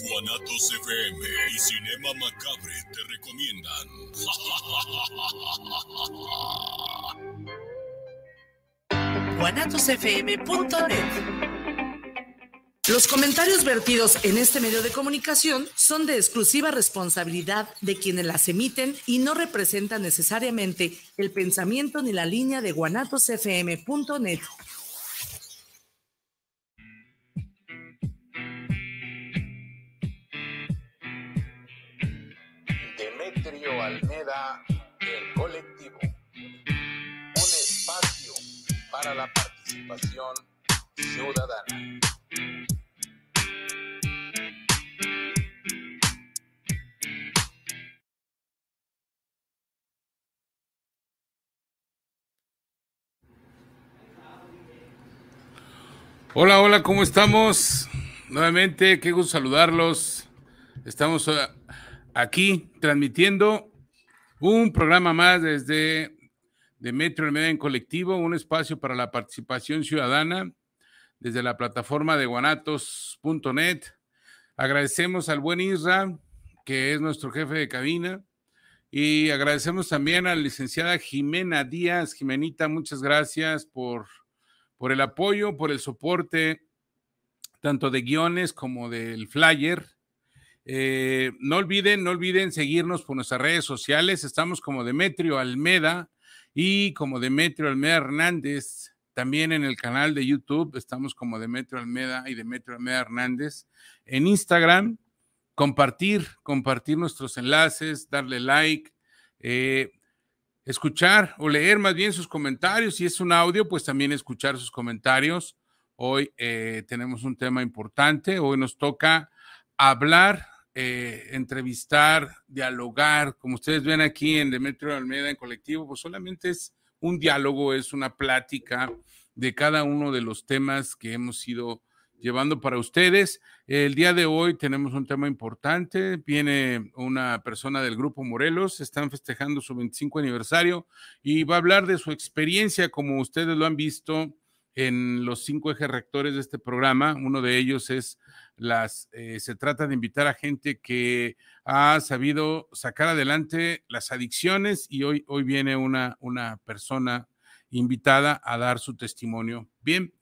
Guanatos FM y Cinema Macabre te recomiendan. guanatosfm.net los comentarios vertidos en este medio de comunicación son de exclusiva responsabilidad de quienes las emiten y no representan necesariamente el pensamiento ni la línea de guanatosfm.net. Almeda, el colectivo. Un espacio para la participación ciudadana. Hola, hola, ¿cómo estamos? Nuevamente, qué gusto saludarlos. Estamos eh, aquí transmitiendo un programa más desde de Metro Media en Colectivo, un espacio para la participación ciudadana desde la plataforma de guanatos.net. Agradecemos al buen Isra, que es nuestro jefe de cabina, y agradecemos también a la licenciada Jimena Díaz. Jimenita, muchas gracias por por el apoyo, por el soporte, tanto de guiones como del flyer. Eh, no olviden, no olviden seguirnos por nuestras redes sociales. Estamos como Demetrio Almeda y como Demetrio Almeda Hernández. También en el canal de YouTube estamos como Demetrio Almeda y Demetrio Almeda Hernández. En Instagram, compartir, compartir nuestros enlaces, darle like. Eh, escuchar o leer más bien sus comentarios. Si es un audio, pues también escuchar sus comentarios. Hoy eh, tenemos un tema importante. Hoy nos toca hablar, eh, entrevistar, dialogar. Como ustedes ven aquí en Demetrio Almeida en colectivo, pues solamente es un diálogo, es una plática de cada uno de los temas que hemos ido llevando para ustedes. El día de hoy tenemos un tema importante. Viene una persona del Grupo Morelos, están festejando su 25 aniversario y va a hablar de su experiencia, como ustedes lo han visto en los cinco ejes rectores de este programa. Uno de ellos es las, eh, se trata de invitar a gente que ha sabido sacar adelante las adicciones y hoy, hoy viene una, una persona invitada a dar su testimonio. Bien,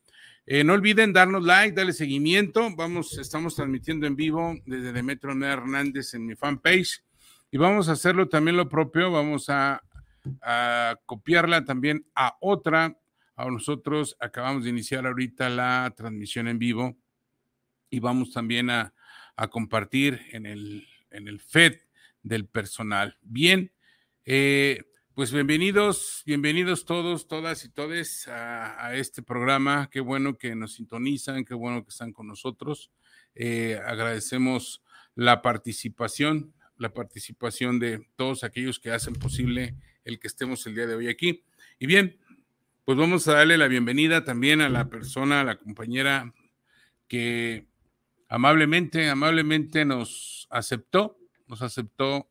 eh, no olviden darnos like, darle seguimiento. Vamos, estamos transmitiendo en vivo desde Demetrio Hernández en mi fanpage y vamos a hacerlo también lo propio. Vamos a, copiarla también a otra. A nosotros acabamos de iniciar ahorita la transmisión en vivo y vamos también a, compartir en el, en el FED del personal. Bien, eh, pues bienvenidos, bienvenidos todos, todas y todes a, este programa. Qué bueno que nos sintonizan, qué bueno que están con nosotros. Eh, agradecemos la participación, la participación de todos aquellos que hacen posible el que estemos el día de hoy aquí. Y bien, pues vamos a darle la bienvenida también a la persona, a la compañera que amablemente, amablemente nos aceptó, nos aceptó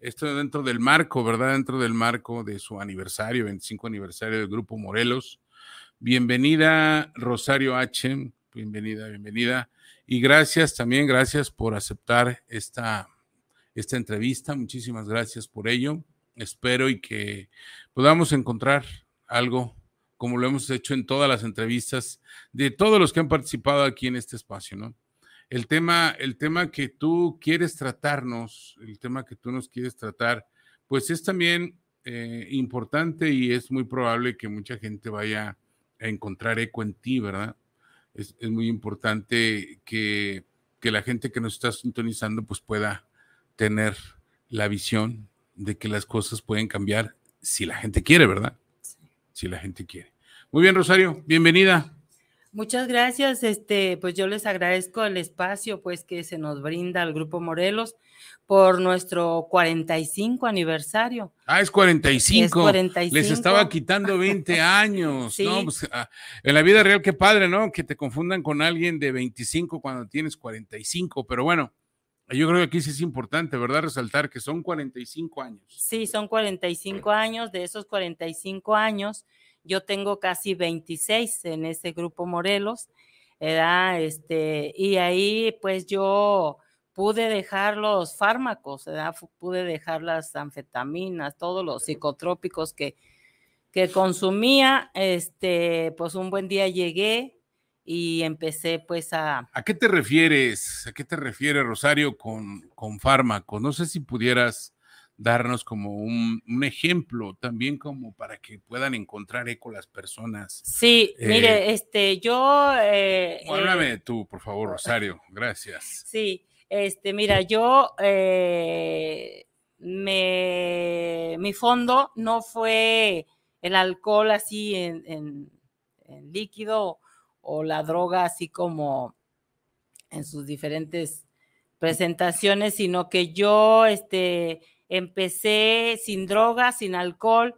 esto dentro del marco, ¿verdad? Dentro del marco de su aniversario, 25 aniversario del Grupo Morelos. Bienvenida, Rosario H. Bienvenida, bienvenida. Y gracias también, gracias por aceptar esta, esta entrevista. Muchísimas gracias por ello. Espero y que podamos encontrar algo como lo hemos hecho en todas las entrevistas de todos los que han participado aquí en este espacio, ¿no? el tema, el tema que tú quieres tratarnos, el tema que tú nos quieres tratar, pues es también eh, importante y es muy probable que mucha gente vaya a encontrar eco en ti, ¿verdad? Es, muy importante que, que, la gente que nos está sintonizando pues pueda tener la visión de que las cosas pueden cambiar si la gente quiere, ¿verdad? Si la gente quiere. Muy bien, Rosario, bienvenida. Muchas gracias. Este, pues yo les agradezco el espacio pues que se nos brinda al Grupo Morelos por nuestro 45 aniversario. Ah, es 45. 45. Les estaba quitando 20 años. No, pues, ah, en la vida real, qué padre, ¿no? Que te confundan con alguien de 25 cuando tienes 45. Pero bueno, yo creo que aquí sí es importante, ¿verdad? Resaltar que son 45 años. Sí, son 45 años. De esos 45 años, yo tengo casi 26 en ese grupo Morelos, ¿verdad? Este, y ahí pues yo pude dejar los fármacos, pude dejar las anfetaminas, todos los psicotrópicos que, que consumía. Este, pues un buen día llegué y empecé pues a... ¿A qué te refieres? ¿A qué te refieres, Rosario, con, con fármacos? No sé si pudieras darnos como un, ejemplo también como para que puedan encontrar eco las personas. Sí, mire, eh, este, yo... Eh, háblame eh, tú, por favor, Rosario, gracias. Sí, este, mira, yo, me, mi fondo no fue el alcohol así en, en líquido o la droga así como en sus diferentes presentaciones, sino que yo, este, empecé sin drogas, sin alcohol,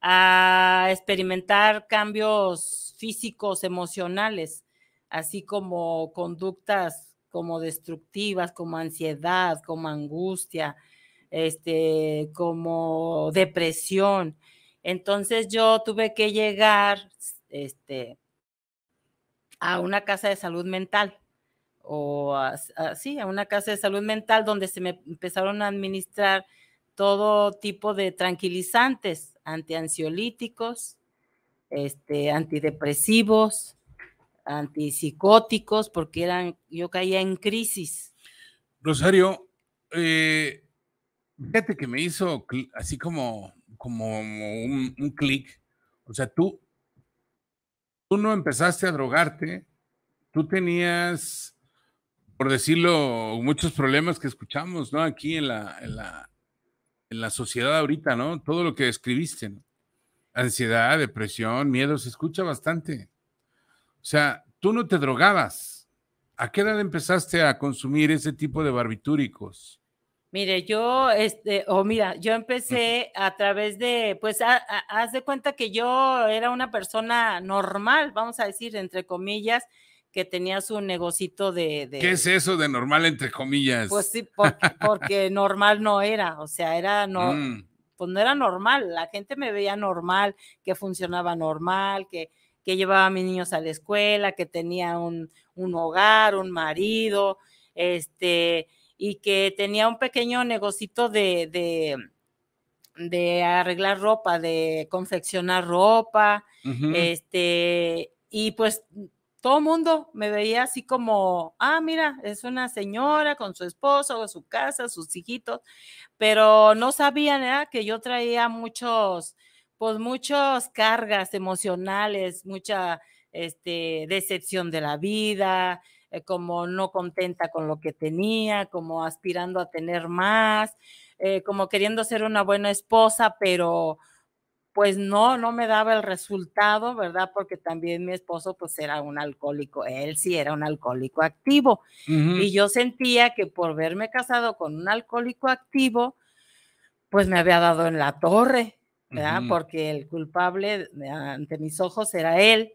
a experimentar cambios físicos, emocionales, así como conductas como destructivas, como ansiedad, como angustia, este, como depresión. Entonces yo tuve que llegar este, a una casa de salud mental o así, a una casa de salud mental donde se me empezaron a administrar todo tipo de tranquilizantes, antiansiolíticos, este, antidepresivos, antipsicóticos, porque eran, yo caía en crisis. Rosario, eh, fíjate que me hizo así como, como un, un clic. O sea, tú, tú no empezaste a drogarte, tú tenías, por decirlo, muchos problemas que escuchamos, ¿no? Aquí en la, en la, en la sociedad ahorita, ¿no? Todo lo que describiste, ¿no? Ansiedad, depresión, miedo, se escucha bastante. O sea, tú no te drogabas. ¿A qué edad empezaste a consumir ese tipo de barbitúricos? Mire, yo, este, o mira, yo empecé a través de, pues, haz de cuenta que yo era una persona normal, vamos a decir, entre comillas, que tenía su negocito de, ¿Qué es eso de normal entre comillas? Pues sí, porque, normal no era, o sea, era no, mm. pues no era normal, la gente me veía normal, que funcionaba normal, que, que llevaba a mis niños a la escuela, que tenía un, un hogar, un marido, este, y que tenía un pequeño negocito de, de, de arreglar ropa, de confeccionar ropa, este, y pues todo mundo me veía así como, ah, mira, es una señora con su esposo, su casa, sus hijitos, pero no sabían que yo traía muchos, pues muchas cargas emocionales, mucha este, decepción de la vida, eh, como no contenta con lo que tenía, como aspirando a tener más, eh, como queriendo ser una buena esposa, pero pues no, no me daba el resultado, ¿verdad? Porque también mi esposo pues era un alcohólico, él sí era un alcohólico activo. Y yo sentía que por verme casado con un alcohólico activo, pues me había dado en la torre, ¿verdad? Porque el culpable ante mis ojos era él.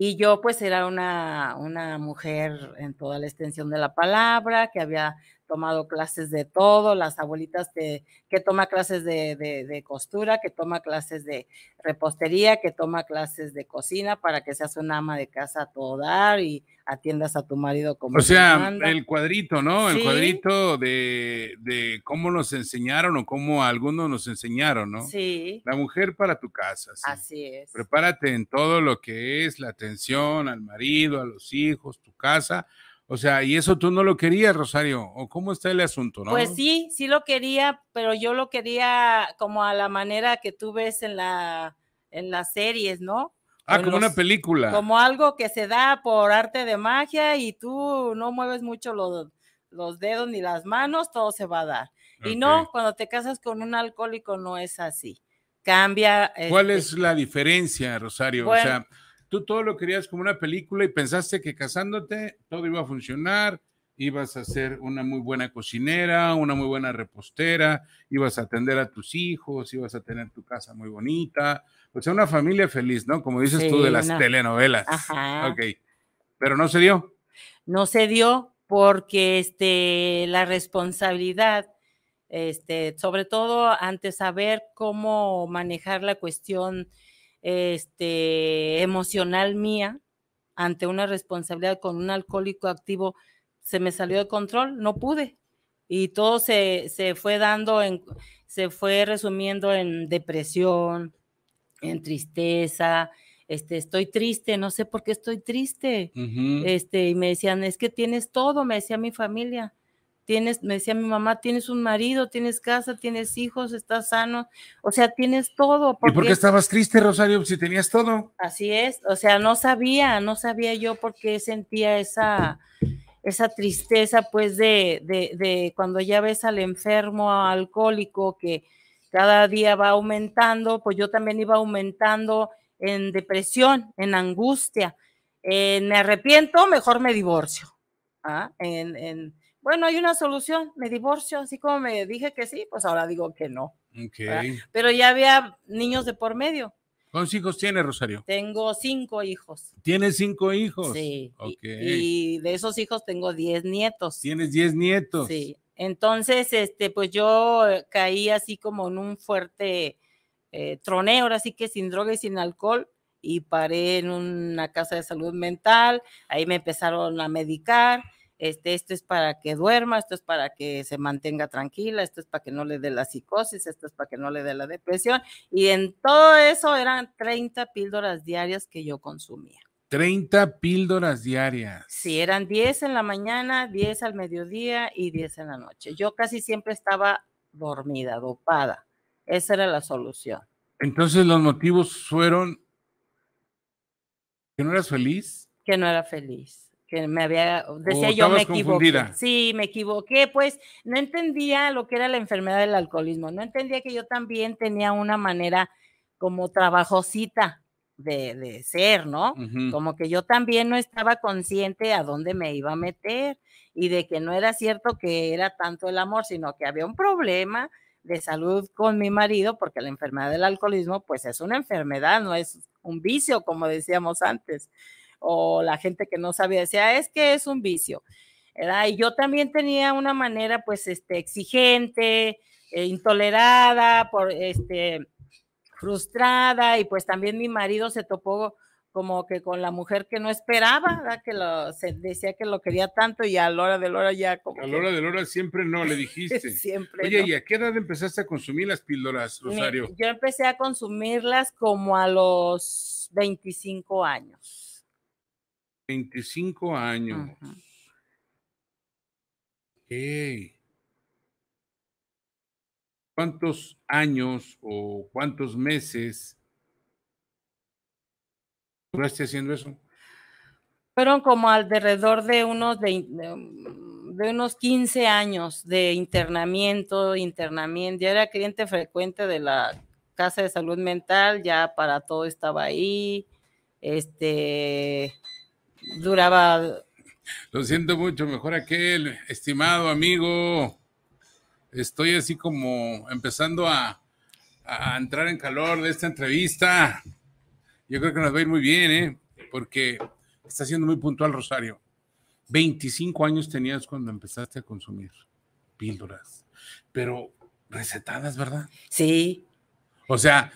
Y yo pues era una, una mujer en toda la extensión de la palabra, que había tomado clases de todo, las abuelitas que, que toma clases de, de, costura, que toma clases de repostería, que toma clases de cocina para que seas una ama de casa a todo dar y atiendas a tu marido como O sea, el cuadrito, ¿no? El cuadrito de, de, cómo nos enseñaron o cómo algunos nos enseñaron, ¿no? Sí. La mujer para tu casa. Así es. Prepárate en todo lo que es la atención al marido, a los hijos, tu casa o sea, ¿y eso tú no lo querías, Rosario? ¿O cómo está el asunto, no? Pues sí, sí lo quería, pero yo lo quería como a la manera que tú ves en la en las series, ¿no? Ah, como una película. Como algo que se da por arte de magia y tú no mueves mucho los, los dedos ni las manos, todo se va a dar. Y no, cuando te casas con un alcohólico no es así. Cambia. ¿Cuál este es la diferencia, Rosario? o sea, Tú todo lo querías como una película y pensaste que casándote todo iba a funcionar, ibas a ser una muy buena cocinera, una muy buena repostera, ibas a atender a tus hijos, ibas a tener tu casa muy bonita, o sea, una familia feliz, ¿no? Como dices tú de las telenovelas. Ajá. Ok, pero no se dio. No se dio porque este, la responsabilidad, este, sobre todo ante saber cómo manejar la cuestión este, emocional mía ante una responsabilidad con un alcohólico activo, se me salió de control, no pude. Y todo se, se fue dando, en, se fue resumiendo en depresión, en tristeza, este, estoy triste, no sé por qué estoy triste. Este, y me decían, es que tienes todo, me decía mi familia. Tienes, me decía mi mamá, tienes un marido, tienes casa, tienes hijos, estás sano, o sea, tienes todo. ¿Y por qué estabas triste, Rosario, si tenías todo? Así es, o sea, no sabía, no sabía yo por qué sentía esa, esa tristeza, pues, de, de, de cuando ya ves al enfermo alcohólico que cada día va aumentando, pues yo también iba aumentando en depresión, en angustia. me arrepiento, mejor me divorcio. ¿ah? En, bueno, hay una solución, me divorcio, así como me dije que sí, pues ahora digo que no. Pero ya había niños de por medio. ¿Cuántos hijos tiene Rosario? Tengo cinco hijos. ¿Tienes cinco hijos? Sí. Y, de esos hijos tengo diez nietos. ¿Tienes diez nietos? Sí. Entonces, este, pues yo caí así como en un fuerte eh, troné ahora sí que sin droga y sin alcohol y paré en una casa de salud mental, ahí me empezaron a medicar, este, esto es para que duerma, esto es para que se mantenga tranquila, esto es para que no le dé la psicosis, esto es para que no le dé la depresión, y en todo eso eran 30 píldoras diarias que yo consumía. 30 píldoras diarias. Sí, eran 10 en la mañana, 10 al mediodía y 10 en la noche. Yo casi siempre estaba dormida, dopada. Esa era la solución. Entonces los motivos fueron que no eras feliz. Que no era feliz. Que me había, decía yo, me equivoqué. Sí, me equivoqué, pues no entendía lo que era la enfermedad del alcoholismo. No entendía que yo también tenía una manera como trabajosita de, ser, ¿no? Como que yo también no estaba consciente a dónde me iba a meter y de que no era cierto que era tanto el amor, sino que había un problema de salud con mi marido, porque la enfermedad del alcoholismo, pues es una enfermedad, no es un vicio, como decíamos antes. O la gente que no sabía decía, es que es un vicio. Y yo también tenía una manera, pues, este, exigente, eh, intolerada, por, este, frustrada, y pues también mi marido se topó como que con la mujer que no esperaba, que lo, se decía que lo quería tanto y a la hora de la hora ya como... A la hora de la hora siempre no, le dijiste. siempre. Oye, ¿y a qué edad empezaste a consumir las píldoras, Rosario? yo empecé a consumirlas como a los 25 años. 25 años. ¿Cuántos años o cuántos meses duraste haciendo eso? Fueron como alrededor de unos, de, unos 15 años de internamiento, internamiento. Ya era cliente frecuente de la Casa de Salud Mental, ya para todo estaba ahí. Este duraba. Lo siento mucho, mejor aquel, estimado amigo. Estoy así como empezando a, a entrar en calor de esta entrevista. Yo creo que nos va a ir muy bien, ¿eh? Porque está siendo muy puntual, Rosario. 25 años tenías cuando empezaste a consumir píldoras, pero recetadas, ¿verdad? Sí. O sea,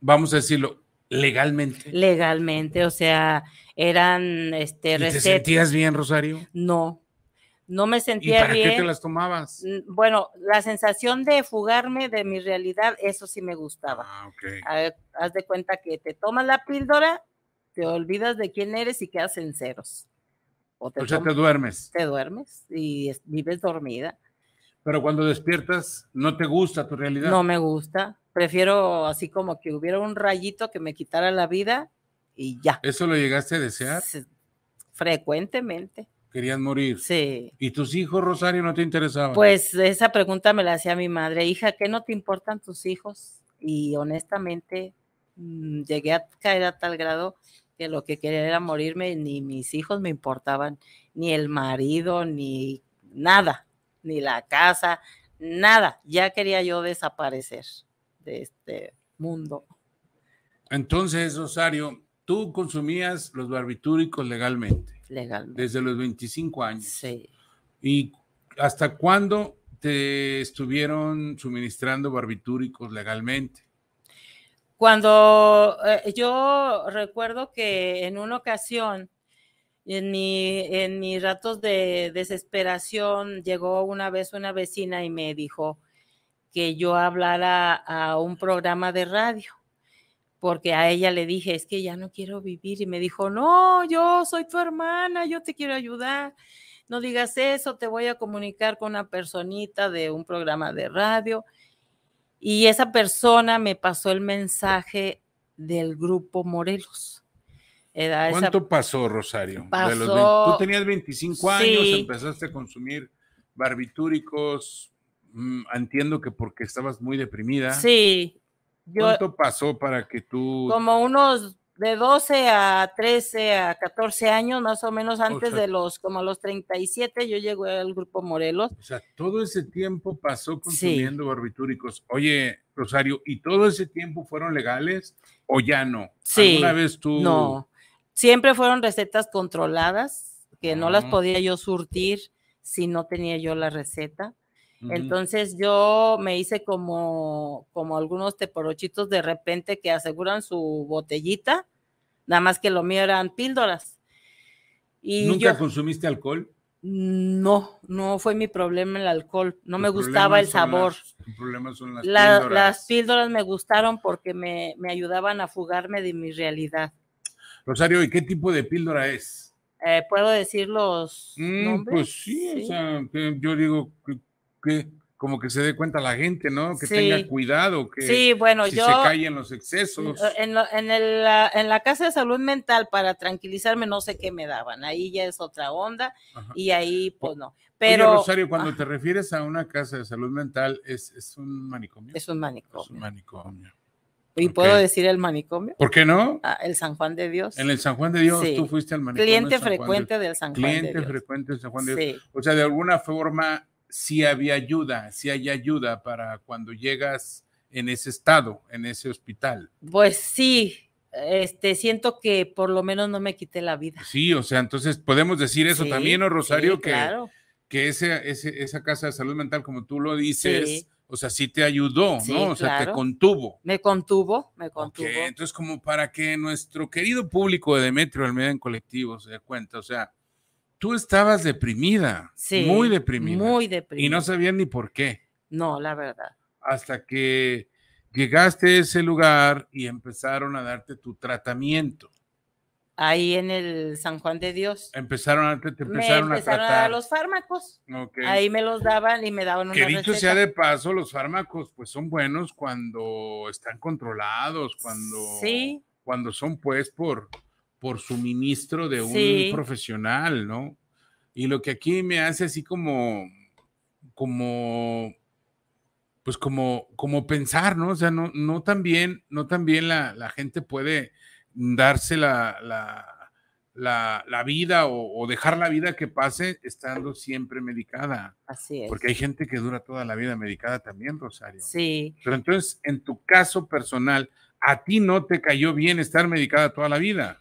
vamos a decirlo, legalmente. Legalmente, o sea, eran este ¿Y ¿Te sentías bien, Rosario? No, no me sentía ¿Y para qué te las tomabas? Bueno, la sensación de fugarme de mi realidad, eso sí me gustaba. Ah, haz de cuenta que te tomas la píldora, te olvidas de quién eres y quedas en ceros. O, te sea, te duermes. Te duermes y vives dormida. Pero cuando despiertas, ¿no te gusta tu realidad? No me gusta. Prefiero así como que hubiera un rayito que me quitara la vida y ya. ¿Eso lo llegaste a desear? Frecuentemente querían morir. Sí. ¿Y tus hijos, Rosario, no te interesaban? Pues esa pregunta me la hacía mi madre, hija, ¿qué no te importan tus hijos? Y honestamente mm, llegué a caer a tal grado que lo que quería era morirme, ni mis hijos me importaban, ni el marido, ni nada, ni la casa, nada. Ya quería yo desaparecer de este mundo. Entonces, Rosario, tú consumías los barbitúricos legalmente. Legalmente. Desde los 25 años. Sí. ¿Y hasta cuándo te estuvieron suministrando barbitúricos legalmente? Cuando eh, yo recuerdo que en una ocasión En, mi, en mis ratos de desesperación llegó una vez una vecina y me dijo que yo hablara a un programa de radio, porque a ella le dije, es que ya no quiero vivir y me dijo, no, yo soy tu hermana, yo te quiero ayudar no digas eso, te voy a comunicar con una personita de un programa de radio. Y esa persona me pasó el mensaje del grupo Morelos. ¿Cuánto pasó, Rosario? tú tenías 25 años, empezaste a consumir barbitúricos. Mm, entiendo que porque estabas muy deprimida. Sí. ¿Cuánto pasó para que tú... Como unos de 12 a 13 a 14 años, más o menos antes de los, como los 37, yo llegué al grupo Morelos. O sea, todo ese tiempo pasó consumiendo barbitúricos. Oye, Rosario, ¿y todo ese tiempo fueron legales o ya no? Sí. ¿Alguna vez tú? No, siempre fueron recetas controladas, que no las podía yo surtir si no tenía yo la receta. Entonces yo me hice como, como algunos teporochitos de repente que aseguran su botellita, nada más que lo mío eran píldoras. Y ¿Nunca consumiste alcohol? No, no fue mi problema el alcohol, no me gustaba el sabor. Las, son las, píldoras. las píldoras me gustaron porque me, me, ayudaban a fugarme de mi realidad. Rosario, ¿y qué tipo de píldora es? Eh, ¿Puedo decir los mm, nombres? Pues sí, o sea, yo digo, que como que se dé cuenta la gente, ¿no? Que tenga cuidado, que sí, bueno, si yo, se callen los excesos. En, en, el, en, la casa de salud mental para tranquilizarme no sé qué me daban, ahí ya es otra onda y ahí pues no. Pero Rosario, cuando te refieres a una casa de salud mental es, es un manicomio. Es un manicomio. Es un manicomio. ¿Y puedo decir el manicomio? ¿Por qué no? Ah, el San Juan de Dios. En el San Juan de Dios, tú fuiste al manicomio. Cliente frecuente del San Juan de Dios. Cliente frecuente del San Juan de Dios. O sea, de alguna forma si había ayuda, si hay ayuda para cuando llegas en ese estado, en ese hospital. Pues sí, este, siento que por lo menos no me quité la vida. Sí, o sea, entonces podemos decir eso también, ¿no, Rosario? que, que ese, esa casa de salud mental, como tú lo dices, o sea, sí te ayudó, ¿no? O sea, te contuvo. Me contuvo, me contuvo. Entonces, como para que nuestro querido público de Demetrio Almeida en colectivo se dé cuenta, o sea, tú estabas deprimida, muy deprimida. Muy deprimida. Y no sabías ni por qué. No, la verdad. Hasta que llegaste a ese lugar y empezaron a darte tu tratamiento. Ahí en el San Juan de Dios. Empezaron a, te empezaron, a, tratar. a dar los fármacos. Ahí me los daban y me daban una Que dicho sea de paso, los fármacos pues son buenos cuando están controlados, cuando, sí. cuando son pues por, por suministro de un profesional, ¿no? Y lo que aquí me hace así como, como, pues como, como pensar, ¿no? O sea, no, no también, no también la, la gente puede darse la, la, la, vida o, o, dejar la vida que pase estando siempre medicada. Así es. Porque hay gente que dura toda la vida medicada también, Rosario. Sí. Pero entonces, en tu caso personal, a ti no te cayó bien estar medicada toda la vida.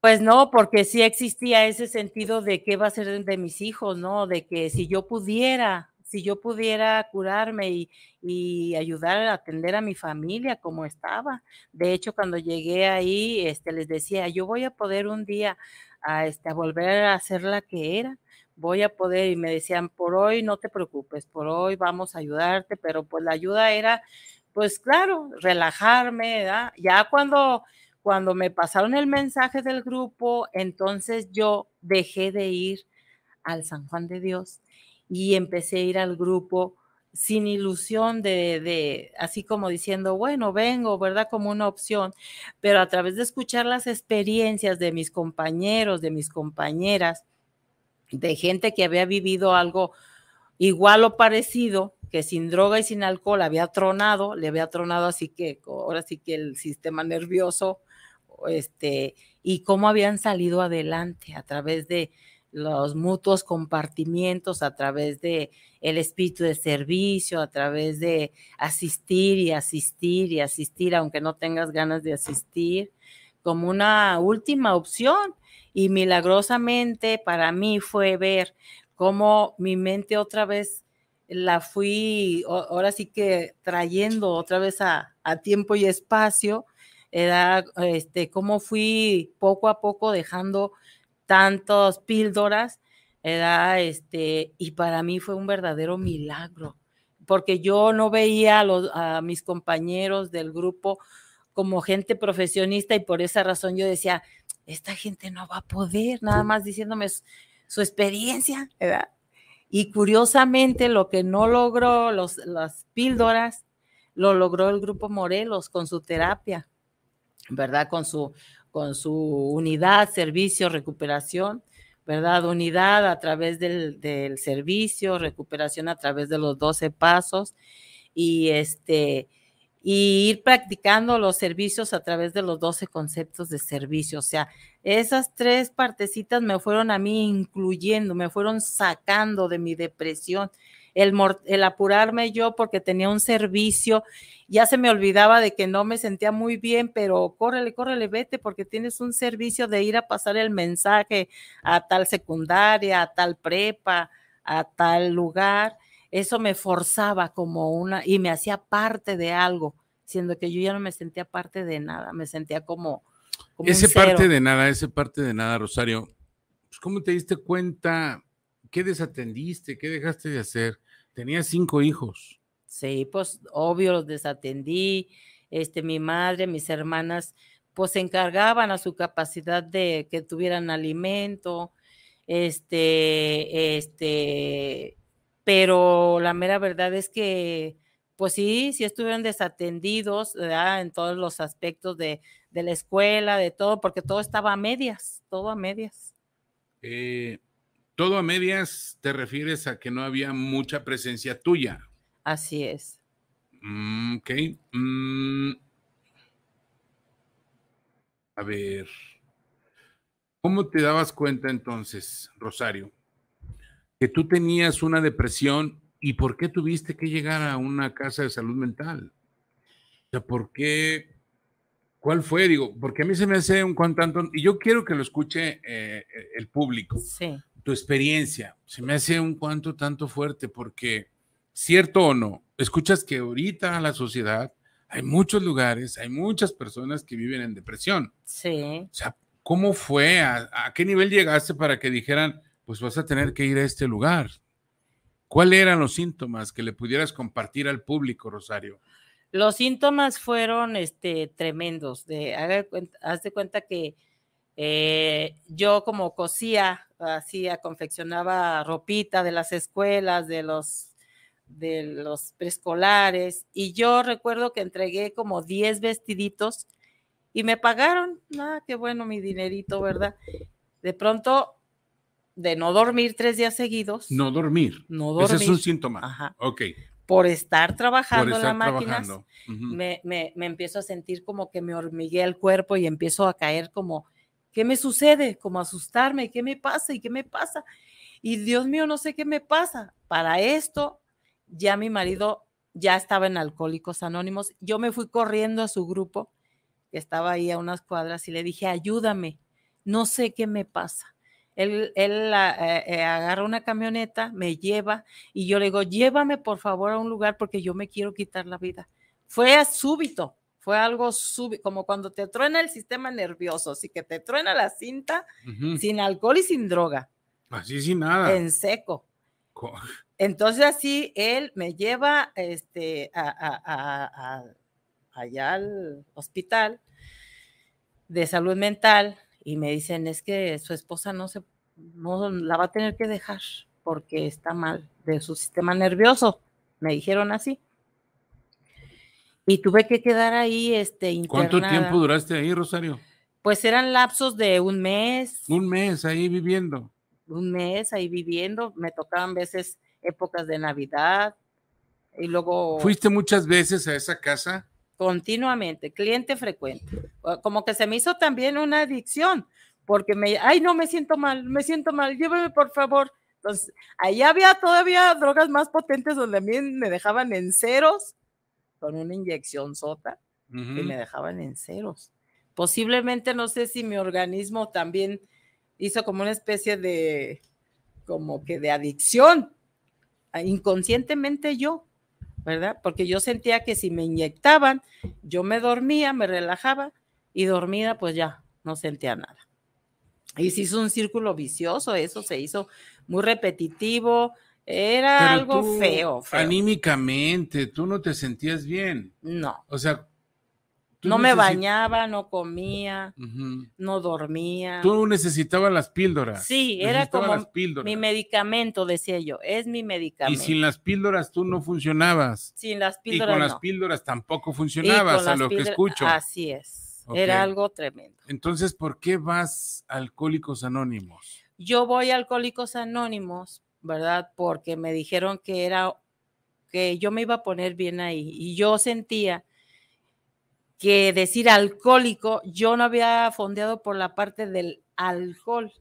Pues no, porque sí existía ese sentido de qué va a ser de mis hijos, ¿no? De que si yo pudiera, si yo pudiera curarme y, ayudar a atender a mi familia como estaba. De hecho, cuando llegué ahí, este, les decía, yo voy a poder un día a, este, volver a ser la que era, voy a poder, y me decían, por hoy no te preocupes, por hoy vamos a ayudarte, pero pues la ayuda era, pues claro, relajarme. Ya cuando cuando me pasaron el mensaje del grupo, entonces yo dejé de ir al San Juan de Dios y empecé a ir al grupo sin ilusión de, de, así como diciendo, bueno, vengo, ¿verdad? Como una opción, pero a través de escuchar las experiencias de mis compañeros, de mis compañeras, de gente que había vivido algo igual o parecido, que sin droga y sin alcohol había tronado, le había tronado así que ahora sí que el sistema nervioso este, y cómo habían salido adelante a través de los mutuos compartimientos, a través de el espíritu de servicio, a través de asistir y asistir y asistir, aunque no tengas ganas de asistir, como una última opción. Y milagrosamente para mí fue ver cómo mi mente otra vez la fui, ahora sí que trayendo otra vez a, a tiempo y espacio, era este, cómo fui poco a poco dejando tantos píldoras, era este, y para mí fue un verdadero milagro, porque yo no veía a, los, a mis compañeros del grupo como gente profesionista y por esa razón yo decía, esta gente no va a poder, nada más diciéndome su, experiencia, ¿verdad? Y curiosamente lo que no logró los, las píldoras, lo logró el grupo Morelos con su terapia, ¿verdad? Con su, con su unidad, servicio, recuperación, ¿verdad? Unidad a través del, del servicio, recuperación a través de los 12 pasos y este y ir practicando los servicios a través de los 12 conceptos de servicio. O sea, esas tres partecitas me fueron a mí incluyendo, me fueron sacando de mi depresión. El, el apurarme yo porque tenía un servicio, ya se me olvidaba de que no me sentía muy bien, pero córrele, córrele, vete porque tienes un servicio de ir a pasar el mensaje a tal secundaria, a tal prepa, a tal lugar eso me forzaba como una y me hacía parte de algo, siendo que yo ya no me sentía parte de nada, me sentía como... ese parte de nada, ese parte de nada, Rosario, pues, ¿cómo te diste cuenta? ¿Qué desatendiste? ¿Qué dejaste de hacer? Tenías cinco hijos. Sí, pues obvio los desatendí. Este, mi madre, mis hermanas, pues se encargaban a su capacidad de que tuvieran alimento, este, este, pero la mera verdad es que, pues sí, sí estuvieron desatendidos en todos los aspectos de, la escuela, de todo, porque todo estaba a medias, todo a medias. Eh, todo a medias te refieres a que no había mucha presencia tuya. Así es. Mm, ok. Mm. A ver. ¿Cómo te dabas cuenta entonces, Rosario? que tú tenías una depresión y por qué tuviste que llegar a una casa de salud mental. O sea, ¿por qué? ¿Cuál fue? Digo, porque a mí se me hace un cuanto y yo quiero que lo escuche eh, el público. Sí. Tu experiencia se me hace un cuanto tanto fuerte porque, cierto o no, escuchas que ahorita en la sociedad hay muchos lugares, hay muchas personas que viven en depresión. Sí. O sea, ¿cómo fue? a qué nivel llegaste para que dijeran, pues vas a tener que ir a este lugar. ¿Cuáles eran los síntomas que le pudieras compartir al público, Rosario? Los síntomas fueron este, tremendos. De, haz de cuenta que eh, yo como cosía, hacía, confeccionaba ropita de las escuelas, de los, de los preescolares, y yo recuerdo que entregué como 10 vestiditos y me pagaron. Ah, qué bueno mi dinerito, ¿verdad? De pronto de no dormir tres días seguidos. No dormir. No dormir. Ese es un síntoma. Ajá. Ok. Por estar trabajando en la máquina, me, me, me, empiezo a sentir como que me hormiguea el cuerpo y empiezo a caer como, ¿qué me sucede? Como asustarme, ¿qué me pasa? ¿Y qué me pasa? Y Dios mío, no sé qué me pasa. Para esto, ya mi marido ya estaba en Alcohólicos Anónimos. Yo me fui corriendo a su grupo, que estaba ahí a unas cuadras, y le dije, ayúdame, no sé qué me pasa él, eh, eh, agarra una camioneta, me lleva y yo le digo, llévame por favor a un lugar porque yo me quiero quitar la vida. Fue súbito, fue algo súbito, como cuando te truena el sistema nervioso, así que te truena la cinta sin alcohol y sin droga. Así sin nada. En seco. Entonces así él me lleva este, allá al hospital de salud mental y me dicen es que su esposa no se no la va a tener que dejar porque está mal de su sistema nervioso, me dijeron así. Y tuve que quedar ahí este internada. ¿Cuánto tiempo duraste ahí, Rosario? Pues eran lapsos de un mes. Un mes ahí viviendo. Un mes ahí viviendo, me tocaban veces épocas de Navidad y luego ¿Fuiste muchas veces a esa casa? continuamente, cliente frecuente. Como que se me hizo también una adicción, porque me, ay, no, me siento mal, me siento mal, lléveme por favor. Entonces, ahí había todavía drogas más potentes donde a mí me dejaban en ceros con una inyección sota y me dejaban en ceros. Posiblemente, no sé si mi organismo también hizo como una especie de, como que de adicción, inconscientemente yo, ¿verdad? Porque yo sentía que si me inyectaban, yo me dormía, me relajaba y dormida, pues ya no sentía nada. Y se hizo un círculo vicioso, eso se hizo muy repetitivo, era algo feo, feo, Anímicamente, tú no te sentías bien. No. O sea, no me bañaba, no comía, no dormía. Tú necesitabas las píldoras. Sí, era como mi medicamento, decía yo, es mi medicamento. Y sin las píldoras tú no funcionabas. Sin las píldoras. Y con las píldoras tampoco funcionabas, a lo que escucho. Así es. Era algo tremendo. Entonces, ¿por qué vas a Alcohólicos Anónimos? Yo voy a Alcohólicos Anónimos, ¿verdad? Porque me dijeron que era que yo me iba a poner bien ahí y yo sentía que decir alcohólico, yo no había fondeado por la parte del alcohol,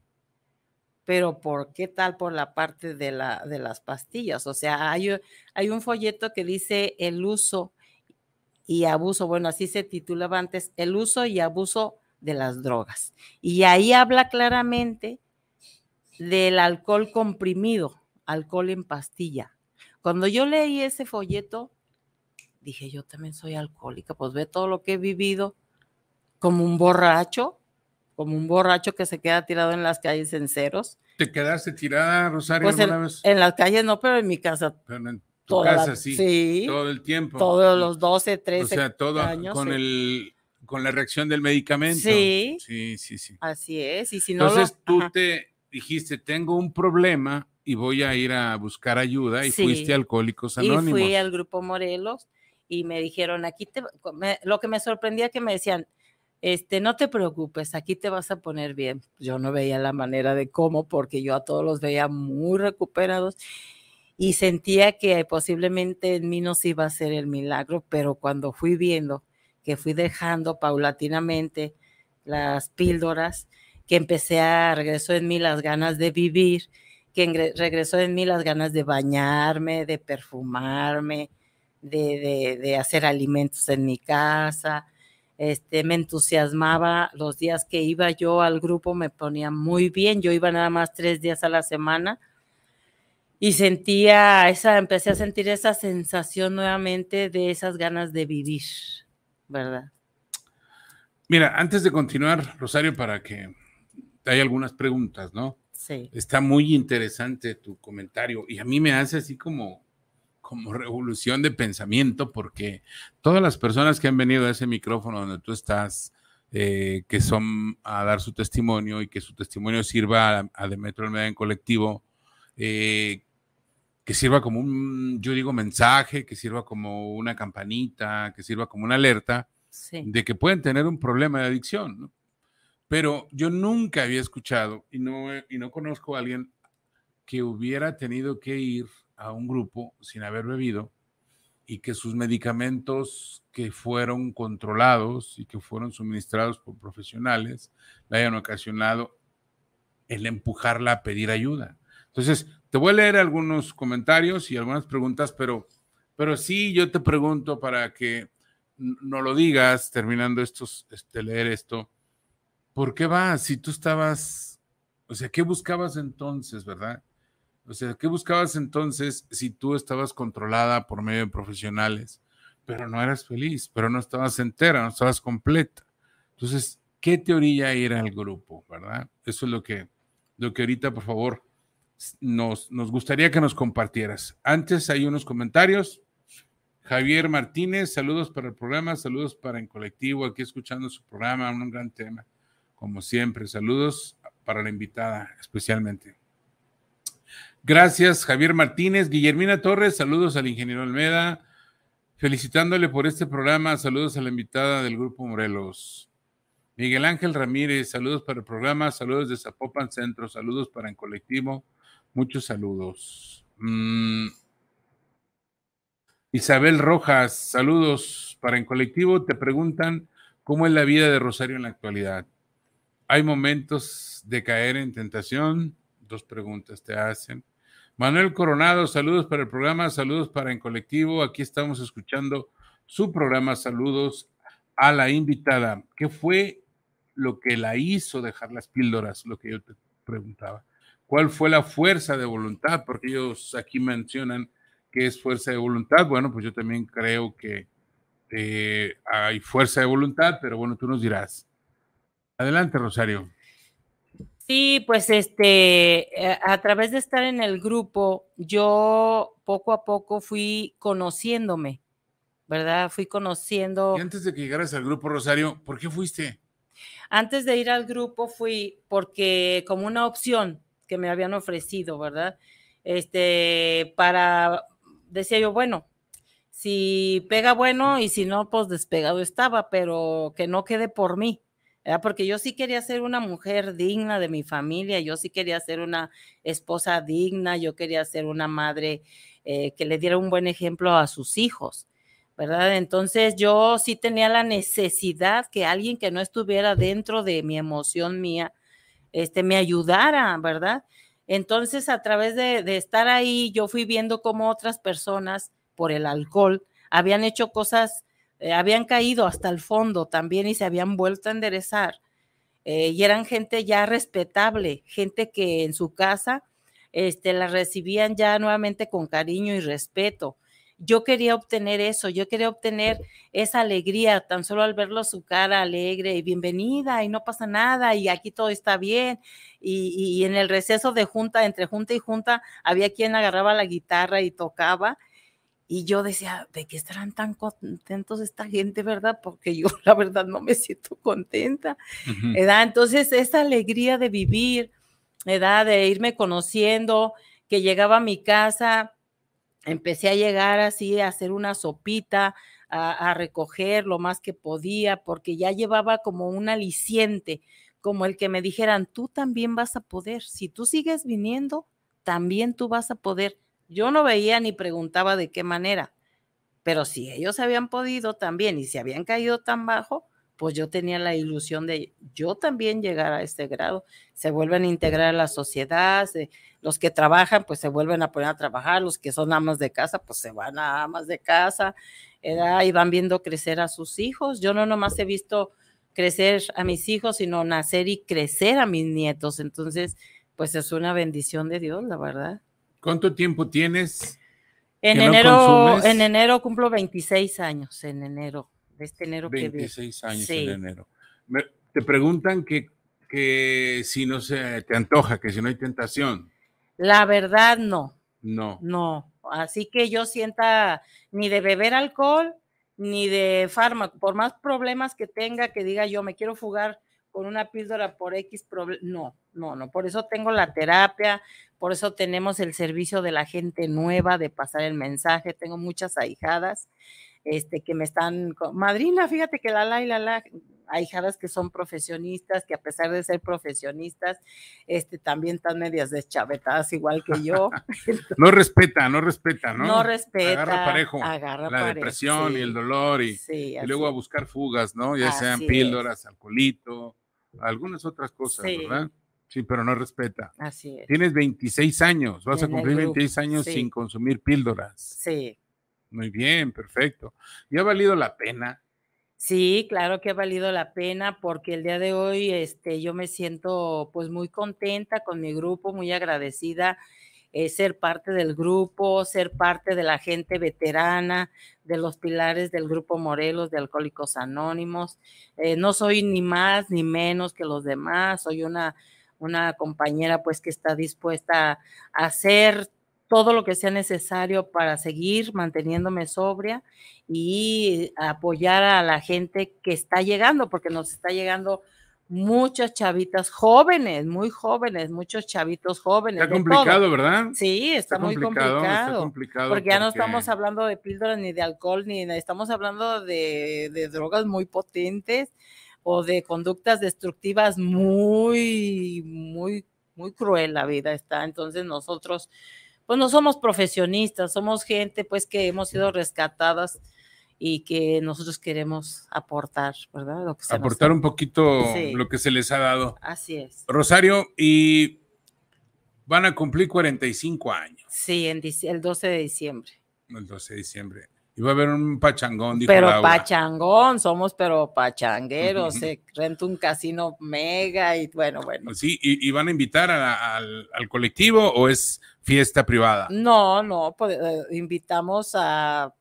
pero ¿por qué tal por la parte de, la, de las pastillas? O sea, hay, hay un folleto que dice el uso y abuso, bueno, así se titulaba antes, el uso y abuso de las drogas. Y ahí habla claramente del alcohol comprimido, alcohol en pastilla. Cuando yo leí ese folleto, dije, yo también soy alcohólica, pues ve todo lo que he vivido como un borracho, como un borracho que se queda tirado en las calles en ceros. ¿Te quedaste tirada, Rosario, pues en, vez? En las calles no, pero en mi casa. Pero en tu casa, sí, sí. Todo el tiempo. Todos los 12, 13 O sea, todo con el con la reacción del medicamento. Sí. Sí, sí, sí. Así es. Y si no Entonces tú te dijiste, tengo un problema y voy a ir a buscar ayuda y fuiste a Alcohólicos Anónimos. Y fui al Grupo Morelos y me dijeron, aquí te, lo que me sorprendía que me decían, este, no te preocupes, aquí te vas a poner bien. Yo no veía la manera de cómo, porque yo a todos los veía muy recuperados y sentía que posiblemente en mí no se iba a hacer el milagro, pero cuando fui viendo que fui dejando paulatinamente las píldoras, que empecé a, regresó en mí las ganas de vivir, que regresó en mí las ganas de bañarme, de perfumarme, de, hacer alimentos en mi casa. Este, me entusiasmaba los días que iba yo al grupo, me ponía muy bien. Yo iba nada más tres días a la semana y sentía esa, empecé a sentir esa sensación nuevamente de esas ganas de vivir, ¿verdad? Mira, antes de continuar, Rosario, para que hay algunas preguntas, ¿no? Sí. Está muy interesante tu comentario y a mí me hace así como como revolución de pensamiento, porque todas las personas que han venido a ese micrófono donde tú estás, eh, que son a dar su testimonio y que su testimonio sirva a, a Demetrio Almeida en colectivo, eh, que sirva como un, yo digo, mensaje, que sirva como una campanita, que sirva como una alerta de que pueden tener un problema de adicción. Pero yo nunca había escuchado y no, y no conozco a alguien que hubiera tenido que ir a un grupo sin haber bebido y que sus medicamentos que fueron controlados y que fueron suministrados por profesionales le hayan ocasionado el empujarla a pedir ayuda. Entonces, te voy a leer algunos comentarios y algunas preguntas, pero, pero sí yo te pregunto para que no lo digas terminando estos, este, leer esto, ¿por qué vas? Si tú estabas, o sea, ¿qué buscabas entonces, verdad? O sea, ¿qué buscabas entonces si tú estabas controlada por medio de profesionales, pero no eras feliz, pero no estabas entera, no estabas completa? Entonces, ¿qué te orilla ir al grupo, verdad? Eso es lo que, lo que ahorita, por favor, nos, nos gustaría que nos compartieras. Antes hay unos comentarios. Javier Martínez, saludos para el programa, saludos para En Colectivo, aquí escuchando su programa, un gran tema, como siempre. Saludos para la invitada especialmente. Gracias, Javier Martínez. Guillermina Torres, saludos al ingeniero Almeda. Felicitándole por este programa, saludos a la invitada del Grupo Morelos. Miguel Ángel Ramírez, saludos para el programa, saludos de Zapopan Centro, saludos para En Colectivo, muchos saludos. Mm. Isabel Rojas, saludos para En Colectivo. Te preguntan cómo es la vida de Rosario en la actualidad. ¿Hay momentos de caer en tentación? Dos preguntas te hacen. Manuel Coronado, saludos para el programa, saludos para En Colectivo. Aquí estamos escuchando su programa. Saludos a la invitada. ¿Qué fue lo que la hizo dejar las píldoras? Lo que yo te preguntaba. ¿Cuál fue la fuerza de voluntad? Porque ellos aquí mencionan que es fuerza de voluntad. Bueno, pues yo también creo que eh, hay fuerza de voluntad, pero bueno, tú nos dirás. Adelante, Rosario. Sí, pues este, eh, a través de estar en el grupo, yo poco a poco fui conociéndome, ¿verdad? Fui conociendo. Y antes de que llegaras al grupo Rosario, ¿por qué fuiste? Antes de ir al grupo fui porque como una opción que me habían ofrecido, ¿verdad? Este, para, decía yo, bueno, si pega bueno y si no, pues despegado estaba, pero que no quede por mí, porque yo sí quería ser una mujer digna de mi familia, yo sí quería ser una esposa digna, yo quería ser una madre eh, que le diera un buen ejemplo a sus hijos, ¿verdad? Entonces yo sí tenía la necesidad que alguien que no estuviera dentro de mi emoción mía, este, me ayudara, ¿verdad? Entonces a través de, de estar ahí, yo fui viendo cómo otras personas por el alcohol habían hecho cosas eh, habían caído hasta el fondo también y se habían vuelto a enderezar. Eh, y eran gente ya respetable, gente que en su casa este, la recibían ya nuevamente con cariño y respeto. Yo quería obtener eso, yo quería obtener esa alegría, tan solo al verlo su cara alegre y bienvenida y no pasa nada y aquí todo está bien. Y, y en el receso de junta, entre junta y junta, había quien agarraba la guitarra y tocaba y yo decía, ¿de qué estarán tan contentos esta gente, verdad? Porque yo la verdad no me siento contenta. Entonces, esa alegría de vivir, edad de irme conociendo, que llegaba a mi casa, empecé a llegar así, a hacer una sopita, a, a recoger lo más que podía, porque ya llevaba como un aliciente, como el que me dijeran, tú también vas a poder, si tú sigues viniendo, también tú vas a poder yo no veía ni preguntaba de qué manera, pero si ellos habían podido también y si habían caído tan bajo, pues yo tenía la ilusión de yo también llegar a este grado. Se vuelven a integrar a la sociedad, los que trabajan, pues se vuelven a poner a trabajar, los que son amas de casa, pues se van a amas de casa, y van viendo crecer a sus hijos. Yo no nomás he visto crecer a mis hijos, sino nacer y crecer a mis nietos. Entonces, pues es una bendición de Dios, la verdad. ¿Cuánto tiempo tienes? En enero, en enero cumplo 26 años, en enero, de este enero 26 años en enero. te preguntan que, que si no se te antoja, que si no hay tentación. La verdad, no. No. No. Así que yo sienta ni de beber alcohol, ni de fármaco, por más problemas que tenga, que diga yo me quiero fugar con una píldora por X. No, no, no. Por eso tengo la terapia, por eso tenemos el servicio de la gente nueva de pasar el mensaje. Tengo muchas ahijadas este, que me están, madrina, fíjate que la la y la la, ahijadas que son profesionistas, que a pesar de ser profesionistas, este, también están medias deschavetadas igual que yo. no respeta, no respeta, ¿no? No respeta. Agarra parejo. la depresión y el dolor y, luego a buscar fugas, ¿no? Ya sean píldoras, alcoholito, algunas otras cosas, ¿verdad? Sí, pero no respeta. Así es. Tienes 26 años, vas a cumplir 26 años sin consumir píldoras. Sí. Muy bien, perfecto. ¿Y ha valido la pena? Sí, claro que ha valido la pena porque el día de hoy este, yo me siento pues muy contenta con mi grupo, muy agradecida eh, ser parte del grupo, ser parte de la gente veterana, de los pilares del grupo Morelos de Alcohólicos Anónimos. Eh, no soy ni más ni menos que los demás, soy una una compañera pues que está dispuesta a hacer todo lo que sea necesario para seguir manteniéndome sobria y apoyar a la gente que está llegando, porque nos está llegando muchas chavitas jóvenes, muy jóvenes, muchos chavitos jóvenes. Está complicado, ¿verdad? Sí, está, muy complicado, porque, ya no estamos hablando de píldoras ni de alcohol, ni estamos hablando de, de drogas muy potentes o de conductas destructivas muy, muy, muy cruel la vida está. Entonces nosotros, pues no somos profesionistas, somos gente pues que hemos sido rescatadas y que nosotros queremos aportar, ¿verdad? aportar un poquito lo que se les ha dado. Así es. Rosario, y van a cumplir 45 años. Sí, en el 12 de diciembre. El 12 de diciembre. Y va a haber un pachangón, dijo Pero pachangón, somos pero pachangueros, se renta un casino mega y bueno, bueno. Sí, ¿y, van a invitar al, colectivo o es fiesta privada? No, no, pues, eh, invitamos a...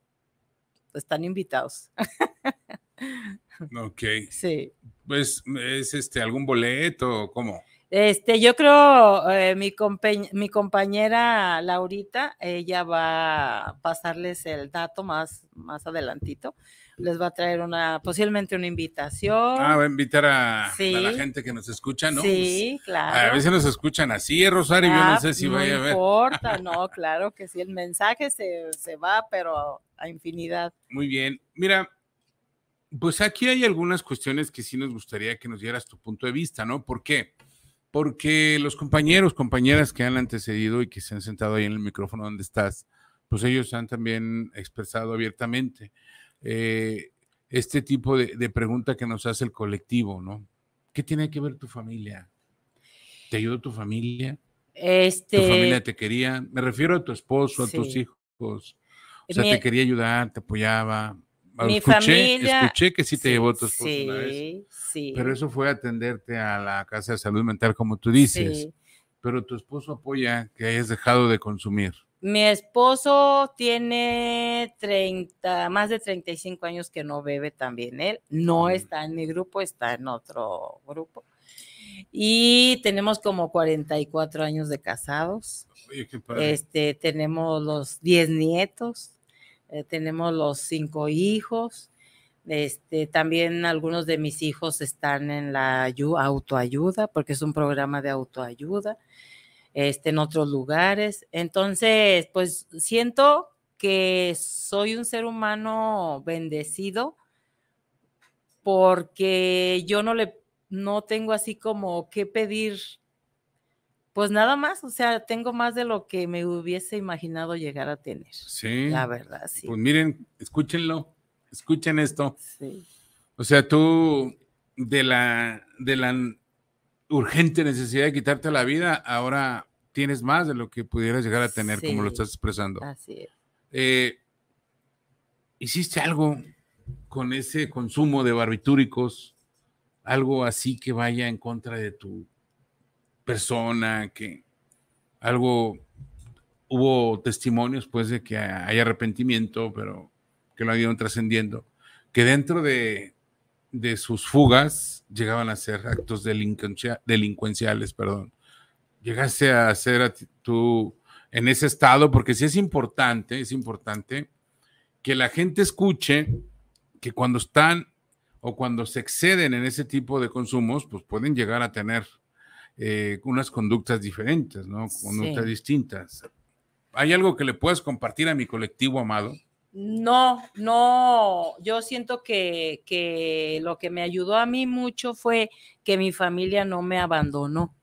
Están invitados. ok. Sí. Pues, ¿es este algún boleto o cómo? Este, yo creo, eh, mi, mi compañera Laurita, ella va a pasarles el dato más, más adelantito. Les va a traer una, posiblemente una invitación. Ah, va a invitar a, la gente que nos escucha, ¿no? Sí, pues, claro. A veces nos escuchan así, Rosario, yo no ah, sé si vaya a ver. No importa, no, claro que sí, el mensaje se, se va, pero a infinidad. Muy bien. Mira, pues aquí hay algunas cuestiones que sí nos gustaría que nos dieras tu punto de vista, ¿no? ¿Por qué? Porque los compañeros, compañeras que han antecedido y que se han sentado ahí en el micrófono donde estás, pues ellos han también expresado abiertamente eh, este tipo de, pregunta que nos hace el colectivo, ¿no? ¿Qué tiene que ver tu familia? ¿Te ayudó tu familia? Este... ¿Tu familia te quería? Me refiero a tu esposo, a tus hijos. O sea, te quería ayudar, te apoyaba. Mi escuché, familia, escuché que sí te llevó tu esposo sí, una vez. Sí. Pero eso fue atenderte a la casa de salud mental, como tú dices. Pero tu esposo apoya que hayas dejado de consumir. Mi esposo tiene 30, más de 35 años que no bebe también él. No mm. está en mi grupo, está en otro grupo. Y tenemos como 44 años de casados. Oye, qué padre. Este, tenemos los 10 nietos. Eh, tenemos los cinco hijos. Este, también algunos de mis hijos están en la autoayuda, porque es un programa de autoayuda, este, en otros lugares. Entonces, pues siento que soy un ser humano bendecido porque yo no le no tengo así como que pedir pues nada más, o sea, tengo más de lo que me hubiese imaginado llegar a tener. Sí. La verdad, sí. Pues miren, escúchenlo, escuchen esto. Sí. O sea, tú de la, de la urgente necesidad de quitarte la vida, ahora tienes más de lo que pudieras llegar a tener, como lo estás expresando. Así es. Eh, ¿Hiciste algo con ese consumo de barbitúricos? Algo así que vaya en contra de tu persona, que algo, hubo testimonios pues de que hay arrepentimiento, pero que lo han trascendiendo, que dentro de, de, sus fugas llegaban a ser actos delincuenciales, perdón. Llegaste a ser tú en ese estado, porque sí es importante, es importante que la gente escuche que cuando están o cuando se exceden en ese tipo de consumos, pues pueden llegar a tener eh, unas conductas diferentes, ¿no? Conductas distintas. ¿Hay algo que le puedas compartir a mi colectivo amado? No, no, yo siento que, que, lo que me ayudó a mí mucho fue que mi familia no me abandonó.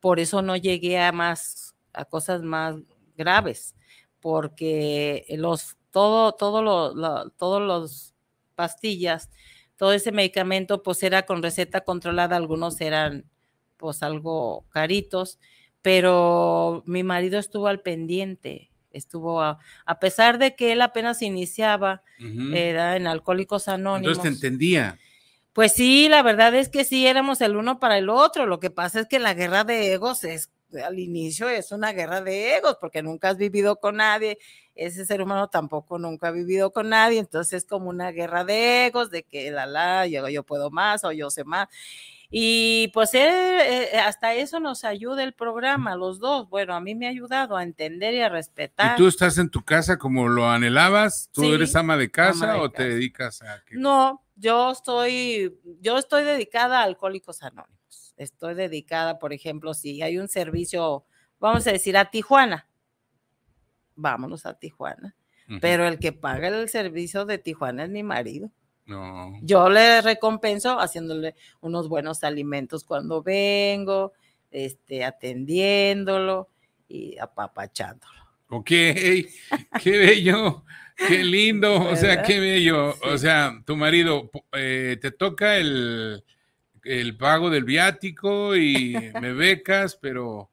Por eso no llegué a más, a cosas más graves, porque los, todo, todo lo, todos los pastillas, todo ese medicamento, pues era con receta controlada, algunos eran pues algo caritos, pero mi marido estuvo al pendiente, estuvo a, pesar de que él apenas iniciaba era en Alcohólicos Anónimos. Entonces te entendía. Pues sí, la verdad es que sí éramos el uno para el otro. Lo que pasa es que la guerra de egos es al inicio es una guerra de egos porque nunca has vivido con nadie, ese ser humano tampoco nunca ha vivido con nadie, entonces es como una guerra de egos, de que la la, yo, yo puedo más o yo sé más. Y pues eh, eh, hasta eso nos ayuda el programa, los dos. Bueno, a mí me ha ayudado a entender y a respetar. ¿Y tú estás en tu casa como lo anhelabas? ¿Tú eres ama de casa o te dedicas a qué? No, yo estoy, yo estoy dedicada a Alcohólicos Anónimos. Estoy dedicada, por ejemplo, si hay un servicio, vamos a decir, a Tijuana. Vámonos a Tijuana. Pero el que paga el servicio de Tijuana es mi marido. No. Yo le recompenso haciéndole unos buenos alimentos cuando vengo, este, atendiéndolo y apapachándolo. Ok, qué bello, qué lindo, o sea, qué bello. O sea, tu marido eh, te toca el, el, pago del viático y me becas, pero,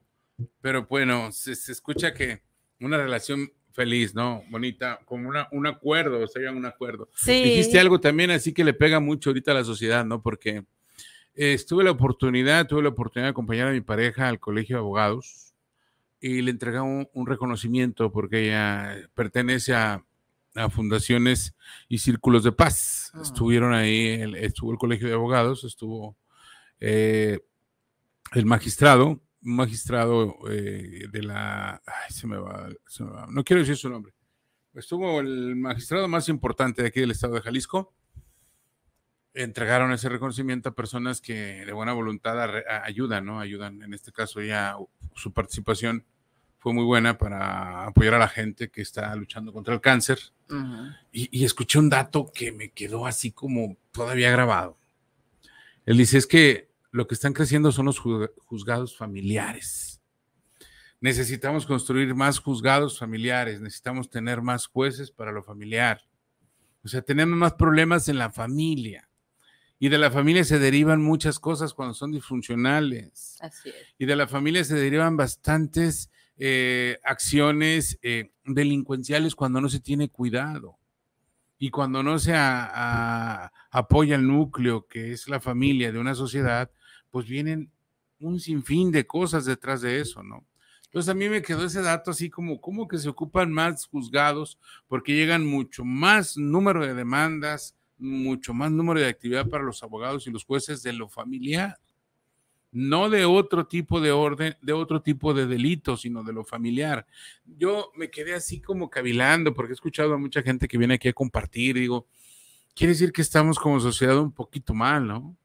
pero bueno, se, se escucha que una relación feliz, ¿no? Bonita, como una, un acuerdo, o sea, un acuerdo. Sí. Dijiste algo también así que le pega mucho ahorita a la sociedad, ¿no? Porque eh, tuve la oportunidad, tuve la oportunidad de acompañar a mi pareja al colegio de abogados y le entregué un, reconocimiento porque ella pertenece a, fundaciones y círculos de paz. Ah. Estuvieron ahí, estuvo el colegio de abogados, estuvo... Eh, el magistrado, magistrado eh, de la, ay, se me, va, se me va, no quiero decir su nombre, estuvo el magistrado más importante de aquí del estado de Jalisco, entregaron ese reconocimiento a personas que de buena voluntad ayudan, ¿no? Ayudan, en este caso ya su participación fue muy buena para apoyar a la gente que está luchando contra el cáncer. y, escuché un dato que me quedó así como todavía grabado. Él dice, es que lo que están creciendo son los juzgados familiares. Necesitamos construir más juzgados familiares, necesitamos tener más jueces para lo familiar. O sea, tenemos más problemas en la familia. Y de la familia se derivan muchas cosas cuando son disfuncionales. Así es. Y de la familia se derivan bastantes eh, acciones eh, delincuenciales cuando no se tiene cuidado. Y cuando no se apoya el núcleo, que es la familia de una sociedad, pues vienen un sinfín de cosas detrás de eso, ¿no? Entonces a mí me quedó ese dato así como, como que se ocupan más juzgados porque llegan mucho más número de demandas, mucho más número de actividad para los abogados y los jueces de lo familiar, no de otro tipo de orden, de otro tipo de delito, sino de lo familiar. Yo me quedé así como cavilando porque he escuchado a mucha gente que viene aquí a compartir, digo, quiere decir que estamos como sociedad un poquito mal, ¿no?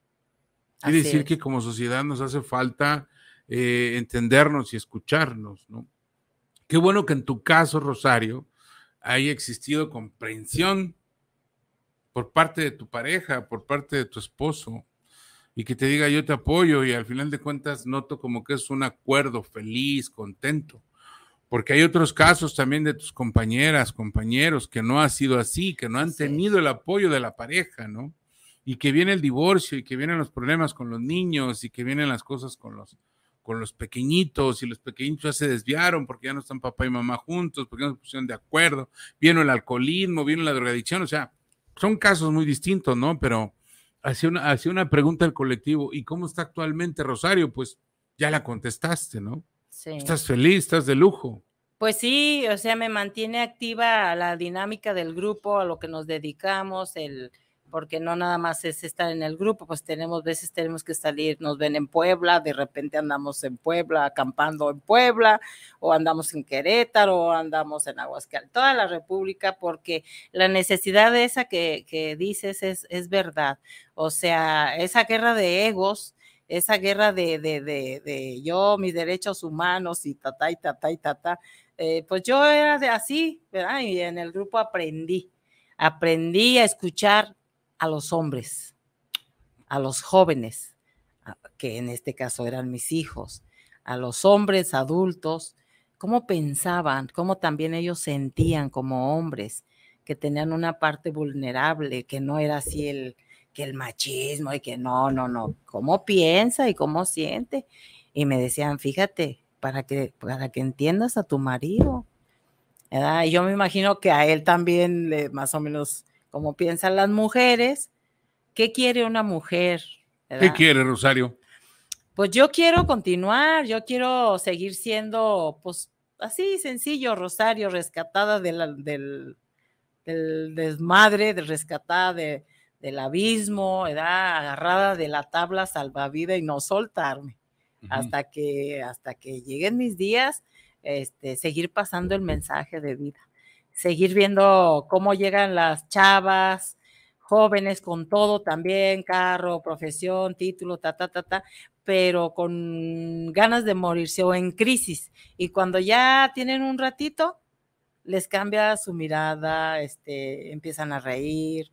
Quiere decir que como sociedad nos hace falta eh, entendernos y escucharnos, ¿no? Qué bueno que en tu caso, Rosario, haya existido comprensión por parte de tu pareja, por parte de tu esposo, y que te diga yo te apoyo y al final de cuentas noto como que es un acuerdo feliz, contento. Porque hay otros casos también de tus compañeras, compañeros, que no ha sido así, que no han tenido el apoyo de la pareja, ¿no? Y que viene el divorcio y que vienen los problemas con los niños y que vienen las cosas con los, con los pequeñitos y los pequeñitos ya se desviaron porque ya no están papá y mamá juntos, porque no se pusieron de acuerdo, vino el alcoholismo, vino la drogadicción, o sea, son casos muy distintos, ¿no? Pero hacía una, una pregunta al colectivo, ¿y cómo está actualmente Rosario? Pues ya la contestaste, ¿no? Sí. Estás feliz, estás de lujo. Pues sí, o sea, me mantiene activa la dinámica del grupo, a lo que nos dedicamos, el, porque no nada más es estar en el grupo, pues tenemos veces tenemos que salir, nos ven en Puebla, de repente andamos en Puebla, acampando en Puebla, o andamos en Querétaro, o andamos en Aguascalientes, toda la República, porque la necesidad de esa que, que dices es, es verdad. O sea, esa guerra de egos, esa guerra de, de, de, de yo, mis derechos humanos y tata y tata y tata, eh, pues yo era de así, ¿verdad? Y en el grupo aprendí, aprendí a escuchar a los hombres, a los jóvenes, que en este caso eran mis hijos, a los hombres adultos, cómo pensaban, cómo también ellos sentían como hombres, que tenían una parte vulnerable, que no era así el, que el machismo y que no, no, no, cómo piensa y cómo siente. Y me decían, fíjate, para que, para que entiendas a tu marido. Y yo me imagino que a él también le, más o menos como piensan las mujeres. ¿Qué quiere una mujer? ¿Qué quiere, Rosario? Pues yo quiero continuar, yo quiero seguir siendo, pues así sencillo, Rosario, rescatada del, del, desmadre, de rescatada del abismo, agarrada de la tabla salvavidas y no soltarme hasta, que, hasta que lleguen mis días, este, seguir pasando el mensaje de vida seguir viendo cómo llegan las chavas, jóvenes con todo también, carro, profesión, título, ta, ta, ta, ta, pero con ganas de morirse o en crisis. Y cuando ya tienen un ratito, les cambia su mirada, este, empiezan a reír,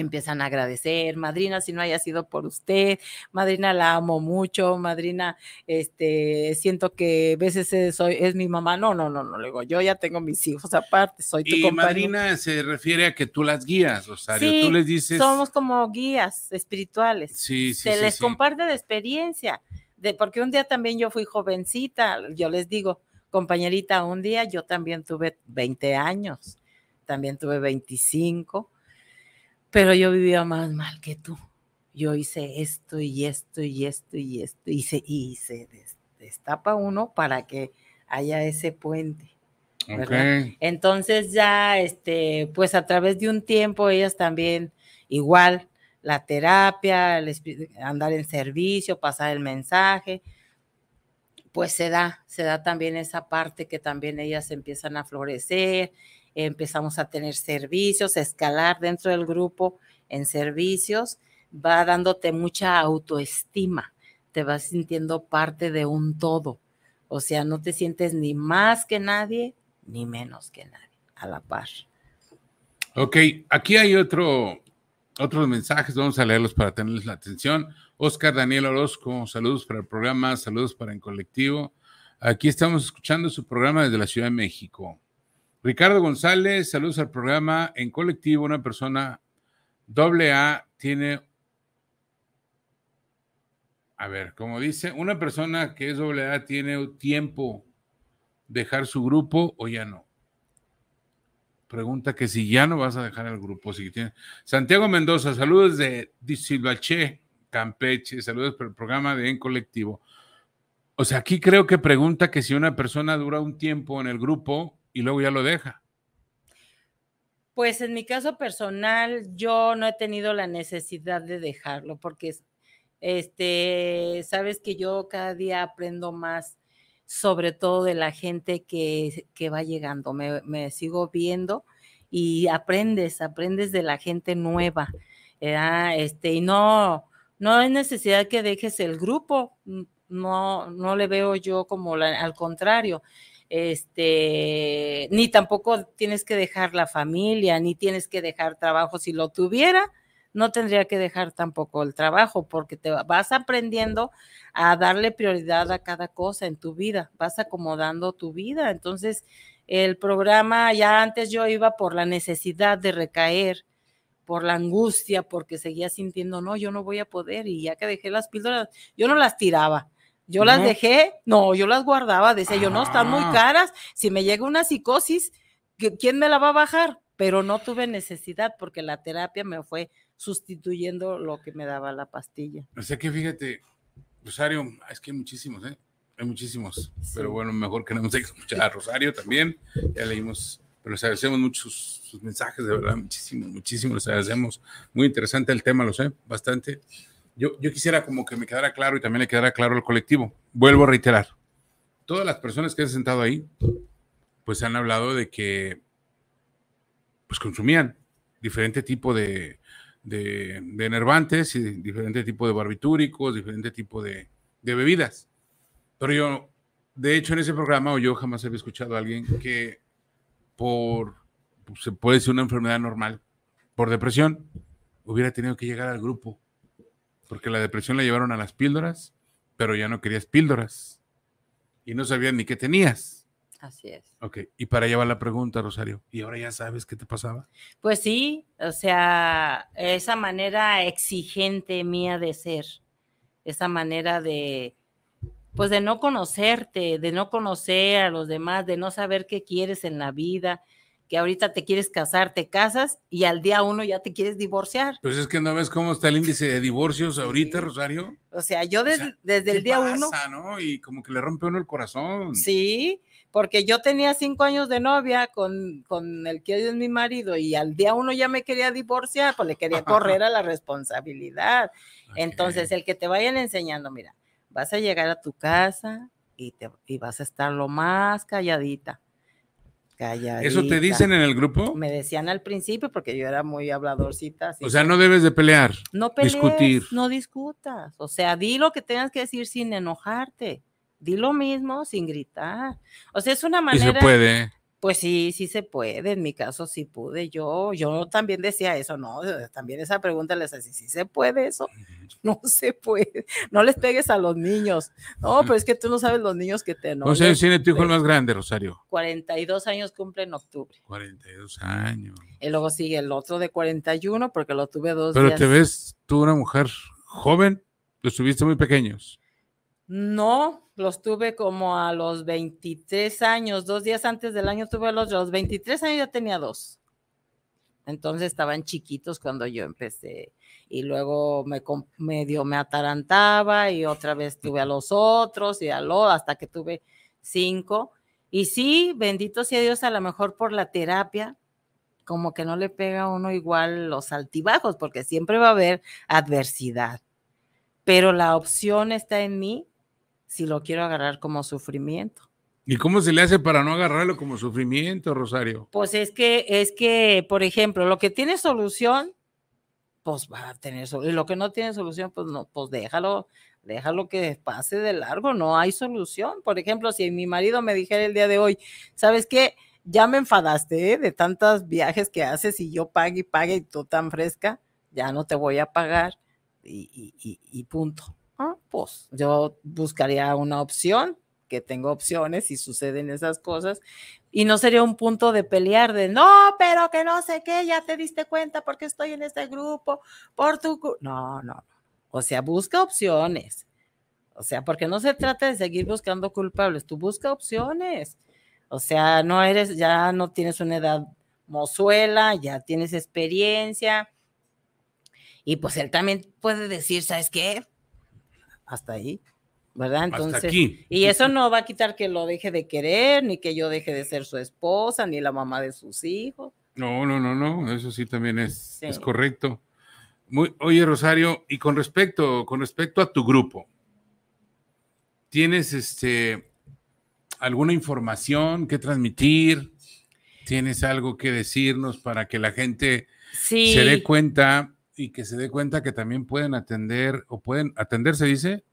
empiezan a agradecer, madrina, si no haya sido por usted, madrina, la amo mucho, madrina, este, siento que a veces es, soy, es mi mamá, no, no, no, no, luego yo ya tengo mis hijos aparte, soy tu y madrina se refiere a que tú las guías, Rosario, sí, tú les dices. somos como guías espirituales, sí, sí, se les comparte de experiencia, de, porque un día también yo fui jovencita, yo les digo, compañerita, un día yo también tuve 20 años, también tuve 25, pero yo vivía más mal que tú. Yo hice esto y esto y esto y esto y se, y se destapa uno para que haya ese puente. Entonces ya, este, pues a través de un tiempo ellas también igual la terapia, andar en servicio, pasar el mensaje, pues se da, se da también esa parte que también ellas empiezan a florecer, empezamos a tener servicios, a escalar dentro del grupo en servicios, va dándote mucha autoestima, te vas sintiendo parte de un todo, o sea, no te sientes ni más que nadie, ni menos que nadie, a la par. Ok, aquí hay otro, otros mensajes, vamos a leerlos para tenerles la atención. Oscar Daniel Orozco, saludos para el programa, saludos para el colectivo. Aquí estamos escuchando su programa desde la Ciudad de México. Ricardo González, saludos al programa en colectivo. Una persona doble A tiene, a ver, como dice, una persona que es doble A tiene tiempo dejar su grupo o ya no. Pregunta que si ya no vas a dejar el grupo. Si tiene... Santiago Mendoza, saludos de Silvache, Campeche, saludos por el programa de En Colectivo. O sea, aquí creo que pregunta que si una persona dura un tiempo en el grupo y luego ya lo deja. Pues en mi caso personal, yo no he tenido la necesidad de dejarlo porque, este, sabes que yo cada día aprendo más sobre todo de la gente que, va llegando. Me, sigo viendo y aprendes, aprendes de la gente nueva. Este, y no, no hay necesidad que dejes el grupo, no, no le veo yo como al contrario. Este, ni tampoco tienes que dejar la familia, ni tienes que dejar trabajo. Si lo tuviera, no tendría que dejar tampoco el trabajo porque te vas aprendiendo a darle prioridad a cada cosa en tu vida, vas acomodando tu vida. Entonces, el programa, ya antes yo iba por la necesidad de recaer, por la angustia, porque seguía sintiendo, no, yo no voy a poder. Y ya que dejé las píldoras, yo no las tiraba. Yo las dejé, no, yo las guardaba, decía yo, no, están muy ah. caras, si me llega una psicosis, ¿quién me la va a bajar? Pero no tuve necesidad porque la terapia me fue sustituyendo lo que me daba la pastilla. O sea que fíjate, Rosario, es que hay muchísimos, ¿eh? Hay muchísimos, pero bueno, mejor que no que escuchar a Rosario también, ya leímos, pero les agradecemos mucho sus, mensajes, de verdad, muchísimo, muchísimo, les agradecemos. Muy interesante el tema, lo sé, bastante. Yo, yo quisiera como que me quedara claro y también le quedara claro al colectivo. Vuelvo a reiterar, todas las personas que han sentado ahí, pues han hablado de que, pues consumían diferente tipo de, de, enervantes y diferente tipo de barbitúricos, diferente tipo de, bebidas. Pero yo, de hecho, en ese programa, o yo jamás había escuchado a alguien que por, se puede decir una enfermedad normal, por depresión, hubiera tenido que llegar al grupo. Porque la depresión la llevaron a las píldoras, pero ya no querías píldoras. Y no sabían ni qué tenías. Así es. Ok, y para allá va la pregunta, Rosario. ¿Y ahora ya sabes qué te pasaba? Pues sí, o sea, esa manera exigente mía de ser, esa manera de, pues de no conocerte, de no conocer a los demás, de no saber qué quieres en la vida, que ahorita te quieres casar, te casas y al día uno ya te quieres divorciar. Pues es que no ves cómo está el índice de divorcios ahorita, Rosario. O sea, yo desde el día pasa, uno. ¿no? Y como que le rompe uno el corazón. Sí, porque yo tenía cinco años de novia con, con el que hoy es mi marido y al día uno ya me quería divorciar, pues le quería correr a la responsabilidad. Entonces, el que te vayan enseñando, mira, vas a llegar a tu casa y, te, y vas a estar lo más calladita. Calladita. ¿Eso te dicen en el grupo? Me decían al principio porque yo era muy habladorcita. o sea, no debes de pelear. No pelees, discutir. No discutas. O sea, di lo que tengas que decir sin enojarte di lo mismo sin gritar. O sea, es una manera. Y se puede. Pues sí, sí se puede. En mi caso sí pude. Yo, yo también decía eso, ¿no? También esa pregunta les hacía, ¿sí se puede eso? No se puede. No les pegues a los niños. No, pero es que tú no sabes los niños que te no. O sea, tiene tu hijo el más grande, Rosario? 42 años cumple en octubre. 42 años. Y luego sigue el otro de 41 porque lo tuve dos Pero te ves tú una mujer joven, los tuviste muy pequeños. No, los tuve como a los 23 años, dos días antes del año tuve los, los 23 años ya tenía dos. Entonces estaban chiquitos cuando yo empecé y luego me medio me atarantaba y otra vez tuve a los otros y a lo hasta que tuve cinco. Y sí, bendito sea Dios, a lo mejor por la terapia, como que no le pega a uno igual los altibajos, porque siempre va a haber adversidad. Pero la opción está en mí si lo quiero agarrar como sufrimiento. ¿Y cómo se le hace para no agarrarlo como sufrimiento, Rosario? Pues es que, es que, por ejemplo, lo que tiene solución, pues va a tener solución. Y lo que no tiene solución, pues no, pues déjalo, déjalo que pase de largo, no hay solución. Por ejemplo, si mi marido me dijera el día de hoy, ¿sabes qué? Ya me enfadaste ¿eh? de tantos viajes que haces y yo pague y pague y tú tan fresca, ya no te voy a pagar y, punto. Ah, pues yo buscaría una opción que tengo opciones y suceden esas cosas. Y no sería un punto de pelear de, no, pero que no sé qué, ya te diste cuenta porque estoy en este grupo, por tu... No, no. O sea, busca opciones. O sea, porque no se trata de seguir buscando culpables, tú busca opciones. O sea, no eres, ya no tienes una edad mozuela, ya tienes experiencia. Y pues él también puede decir, ¿sabes qué? Hasta ahí. ¿verdad? Entonces, y eso no va a quitar que lo deje de querer, ni que yo deje de ser su esposa, ni la mamá de sus hijos. No, no, no, no, eso sí también es, es correcto. Muy, oye, Rosario, y con respecto, con respecto a tu grupo, ¿tienes este alguna información que transmitir? ¿Tienes algo que decirnos para que la gente se dé cuenta y que se dé cuenta que también pueden atender o pueden atender, se dice?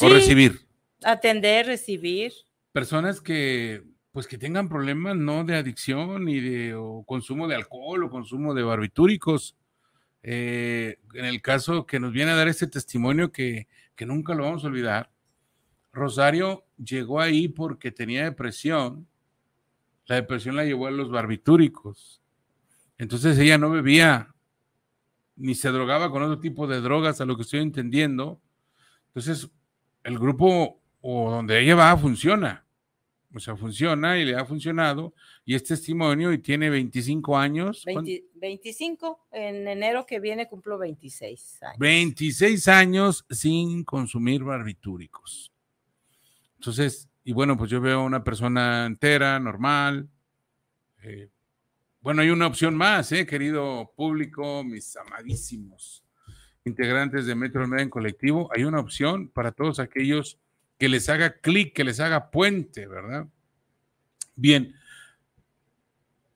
o recibir. Atender, recibir. Personas que, pues que tengan problemas no de adicción ni de consumo de alcohol o consumo de barbitúricos. Eh, en el caso que nos viene a dar este testimonio que, que nunca lo vamos a olvidar, Rosario llegó ahí porque tenía depresión. La depresión la llevó a los barbitúricos. Entonces ella no bebía ni se drogaba con otro tipo de drogas, a lo que estoy entendiendo. Entonces el grupo o donde ella va funciona. O sea, funciona y le ha funcionado. Y es testimonio y tiene 25 años. 25. En enero que viene cumplo 26 años. 26 años sin consumir barbitúricos. Entonces, y bueno, pues yo veo una persona entera, normal. Eh, bueno, hay una opción más, eh, querido público, mis amadísimos integrantes de Metro Media en colectivo, hay una opción para todos aquellos que les haga clic, que les haga puente, ¿verdad? Bien.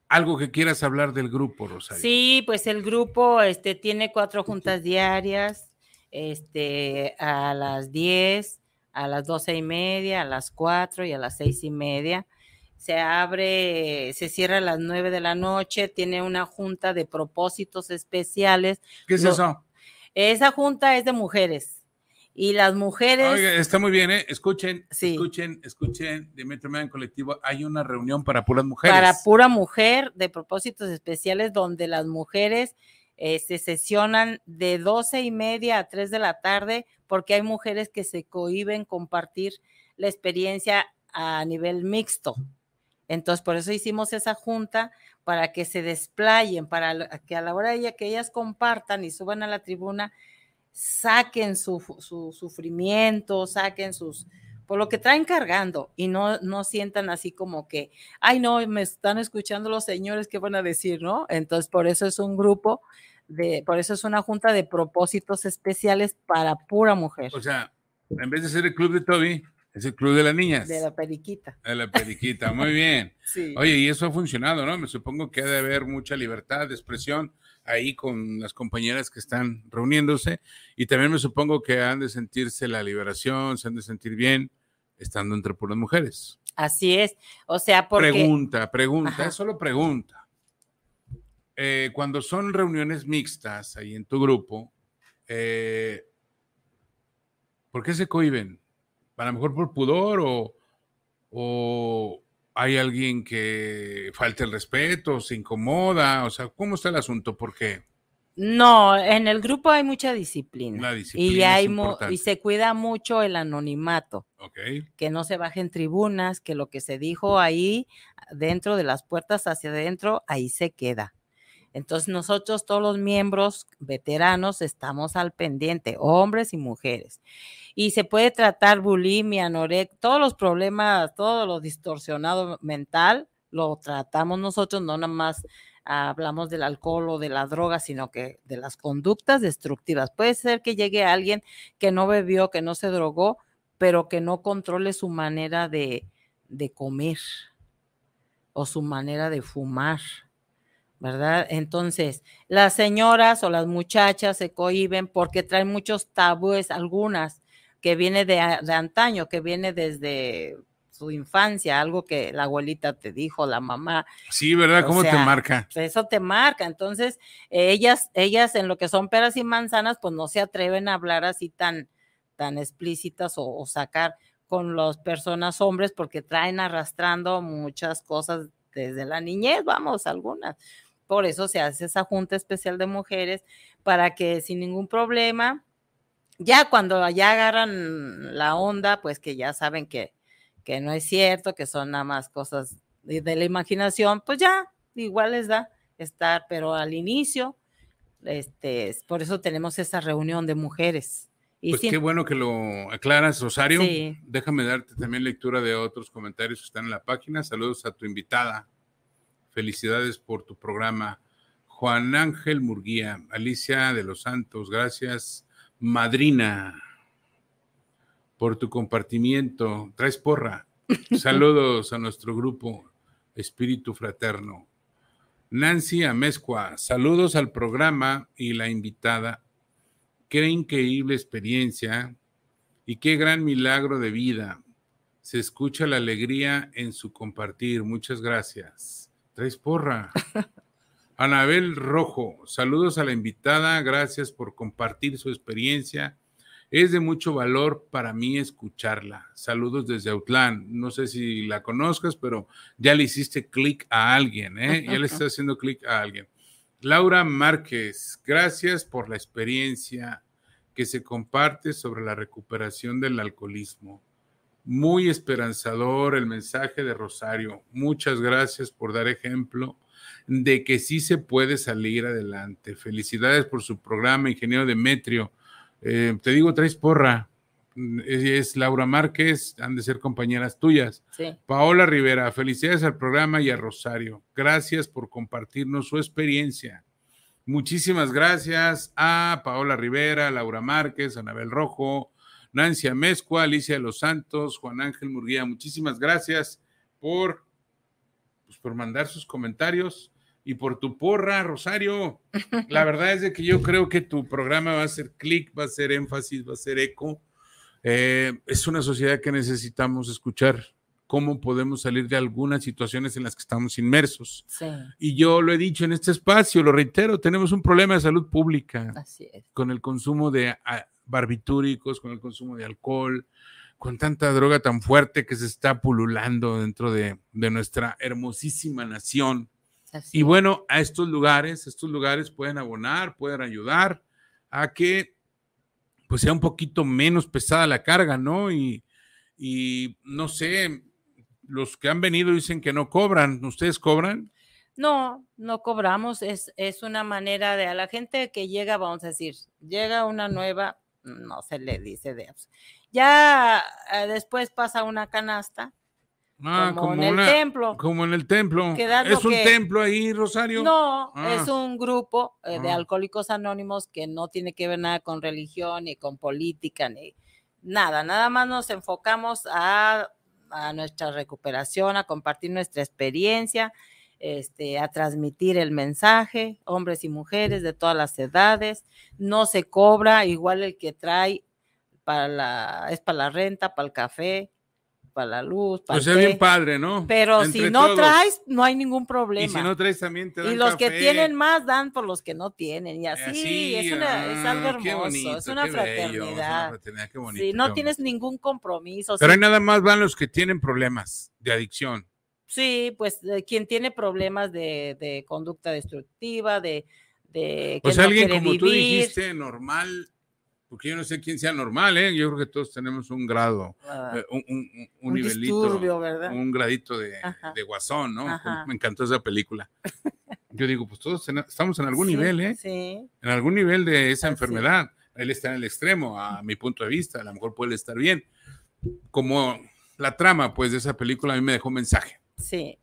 Algo que quieras hablar del grupo, Rosario. Sí, pues el grupo este, tiene cuatro juntas diarias, este, a las 10, a las doce y media, a las 4 y a las seis y media. Se abre, se cierra a las 9 de la noche, tiene una junta de propósitos especiales. ¿Qué es eso? Esa junta es de mujeres. Y las mujeres. Oiga, está muy bien, ¿eh? Escuchen, escuchen, escuchen, de Metro en Colectivo, hay una reunión para puras mujeres. Para pura mujer, de propósitos especiales, donde las mujeres eh, se sesionan de doce y media a 3 de la tarde, porque hay mujeres que se cohiben compartir la experiencia a nivel mixto. Entonces, por eso hicimos esa junta para que se desplayen, para que a la hora de que ellas compartan y suban a la tribuna, saquen su, sufrimiento, saquen sus, por lo que traen cargando y no, no sientan así como que, ay, no, me están escuchando los señores, ¿qué van a decir, no? Entonces, por eso es un grupo de, por eso es una junta de propósitos especiales para pura mujer. O sea, en vez de ser el club de Toby, es el club de las niñas. De la periquita. De la periquita, muy bien. Oye, y eso ha funcionado, ¿no? Me supongo que ha de haber mucha libertad de expresión ahí con las compañeras que están reuniéndose y también me supongo que han de sentirse la liberación, se han de sentir bien estando entre puras mujeres. Así es. O sea, porque... Pregunta, pregunta, solo pregunta. Eh, cuando son reuniones mixtas ahí en tu grupo, eh, ¿por qué se cohiben? A lo mejor por pudor o, o hay alguien que falta el respeto, se incomoda, o sea, ¿cómo está el asunto? ¿Por qué? No, en el grupo hay mucha disciplina. y, hay y se cuida mucho el anonimato. Que no se bajen tribunas, que lo que se dijo ahí, dentro de las puertas hacia adentro, ahí se queda. Entonces nosotros, todos los miembros veteranos, estamos al pendiente, hombres y mujeres y se puede tratar bulimia, anorexia, todos los problemas, todo lo distorsionado mental, lo tratamos nosotros, no nada más hablamos del alcohol o de la droga, sino que de las conductas destructivas. Puede ser que llegue alguien que no bebió, que no se drogó, pero que no controle su manera de, de comer o su manera de fumar, ¿verdad? Entonces, las señoras o las muchachas se cohiben porque traen muchos tabúes, algunas que viene de, de antaño, que viene desde su infancia, algo que la abuelita te dijo, la mamá. Sí, ¿verdad? ¿Cómo te marca? Eso te marca. Entonces, ellas, ellas en lo que son peras y manzanas, pues no se atreven a hablar así tan, tan explícitas o, sacar con las personas hombres porque traen arrastrando muchas cosas desde la niñez, vamos, algunas. Por eso se hace esa junta especial de mujeres para que sin ningún problema, ya cuando ya agarran la onda, pues que ya saben que que no es cierto, que son nada más cosas de, la imaginación, pues ya, igual les da estar, pero al inicio, este, por eso tenemos esa reunión de mujeres. Y pues qué bueno que lo aclaras, Rosario. Déjame darte también lectura de otros comentarios que están en la página. Saludos a tu invitada. Felicidades por tu programa. Juan Ángel Murguía, Alicia de los Santos, gracias. Madrina, por tu compartimiento. Traes porra. Saludos a nuestro grupo Espíritu Fraterno. Nancy Amezcua, saludos al programa y la invitada. Qué increíble experiencia y qué gran milagro de vida. Se escucha la alegría en su compartir. Muchas gracias. Traes porra. Anabel Rojo, saludos a la invitada. Gracias por compartir su experiencia es de mucho valor para mí escucharla. Saludos desde Autlán. No sé si la conozcas, pero ya le hiciste clic a alguien, ¿eh? Ya le está haciendo clic a alguien. Laura Márquez, gracias por la experiencia que se comparte sobre la recuperación del alcoholismo. Muy esperanzador el mensaje de Rosario. Muchas gracias por dar ejemplo de que sí se puede salir adelante. Felicidades por su programa, ingeniero Demetrio. Eh, te digo, traes porra. Es, Laura Márquez, han de ser compañeras tuyas. Paola Rivera, felicidades al programa y a Rosario. Gracias por compartirnos su experiencia. Muchísimas gracias a Paola Rivera, Laura Márquez, Anabel Rojo, Nancy Amezcua, Alicia de los Santos, Juan Ángel Murguía. Muchísimas gracias por, pues, por mandar sus comentarios y por tu porra, Rosario. La verdad es de que yo creo que tu programa va a ser clic, va a ser énfasis, va a ser eco. Eh, es una sociedad que necesitamos escuchar cómo podemos salir de algunas situaciones en las que estamos inmersos. Y yo lo he dicho en este espacio, lo reitero, tenemos un problema de salud pública con el consumo de barbitúricos, con el consumo de alcohol, con tanta droga tan fuerte que se está pululando dentro de, de nuestra hermosísima nación y bueno, a estos lugares, estos lugares pueden abonar, pueden ayudar a que pues sea un poquito menos pesada la carga, ¿no? Y, no sé, los que han venido dicen que no cobran, ¿ustedes cobran? No, no cobramos, es, es una manera de a la gente que llega, vamos a decir, llega una nueva, no se le dice de... Ya eh, después pasa una canasta Ah, como, en el templo. Como en el templo. ¿Es un templo ahí, Rosario? No, ah. es un grupo eh, de ah. alcohólicos anónimos que no tiene que ver nada con religión, ni con política, ni nada. Nada más nos enfocamos a, a nuestra recuperación, a compartir nuestra experiencia, este, a transmitir el mensaje, hombres y mujeres de todas las edades. No se cobra, igual el que trae para la, es para la renta, para el café, para la luz. Para pues es bien padre, ¿no? Pero si no traes, no hay ningún problema. Y si no traes también te dan Y los que tienen más dan por los que no tienen. Y así, es, una, algo ah, hermoso, es una fraternidad. sí, no tienes ningún compromiso. Pero nada más van los que tienen problemas de adicción. Sí, pues quien tiene problemas de, de conducta destructiva, de, de pues alguien como tú dijiste, normal, porque yo no sé quién sea normal, ¿eh? Yo creo que todos tenemos un grado, ah, eh, un, un, nivelito, un gradito de, de guasón, ¿no? Me encantó esa película. Yo digo, pues todos estamos en algún nivel, ¿eh? Sí. En algún nivel de esa enfermedad. Él está en el extremo, a mi punto de vista, a lo mejor puede estar bien. Como la trama, pues, de esa película a mí me dejó un mensaje. Sí.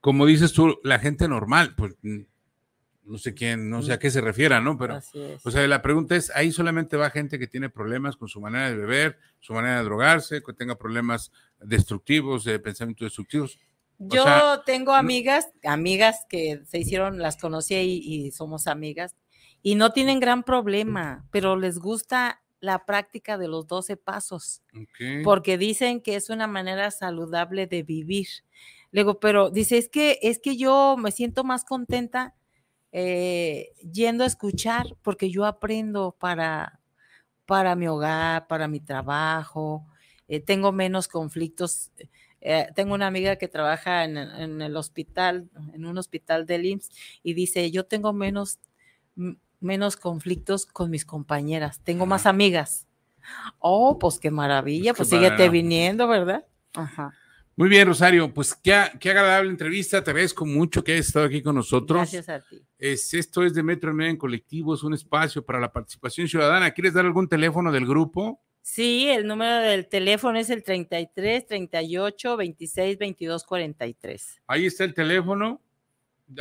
como dices tú, la gente normal, pues no sé quién, no sé a qué se refiera, ¿no? Pero, o sea, la pregunta es, ahí solamente va gente que tiene problemas con su manera de beber, su manera de drogarse, que tenga problemas destructivos, de pensamientos destructivos. Yo tengo amigas, amigas que se hicieron, las conocí y, y somos amigas, y no tienen gran problema, pero les gusta la práctica de los 12 pasos, porque dicen que es una manera saludable de vivir. Luego, pero dice, es que, es que yo me siento más contenta eh, yendo a escuchar, porque yo aprendo para, para mi hogar, para mi trabajo, eh, tengo menos conflictos. Eh, tengo una amiga que trabaja en, en, el hospital, en un hospital del IMSS, y dice, yo tengo menos, menos conflictos con mis compañeras, tengo más amigas. Oh, pues qué maravilla, pues, pues síguete viniendo, ¿verdad? Ajá. Muy bien, Rosario, pues qué, qué, agradable entrevista, te agradezco mucho que hayas estado aquí con nosotros. Gracias a ti. Es, esto es de Metro Media en Colectivo, es un espacio para la participación ciudadana. ¿Quieres dar algún teléfono del grupo? Sí, el número del teléfono es el 33 38 26 22 43. Ahí está el teléfono.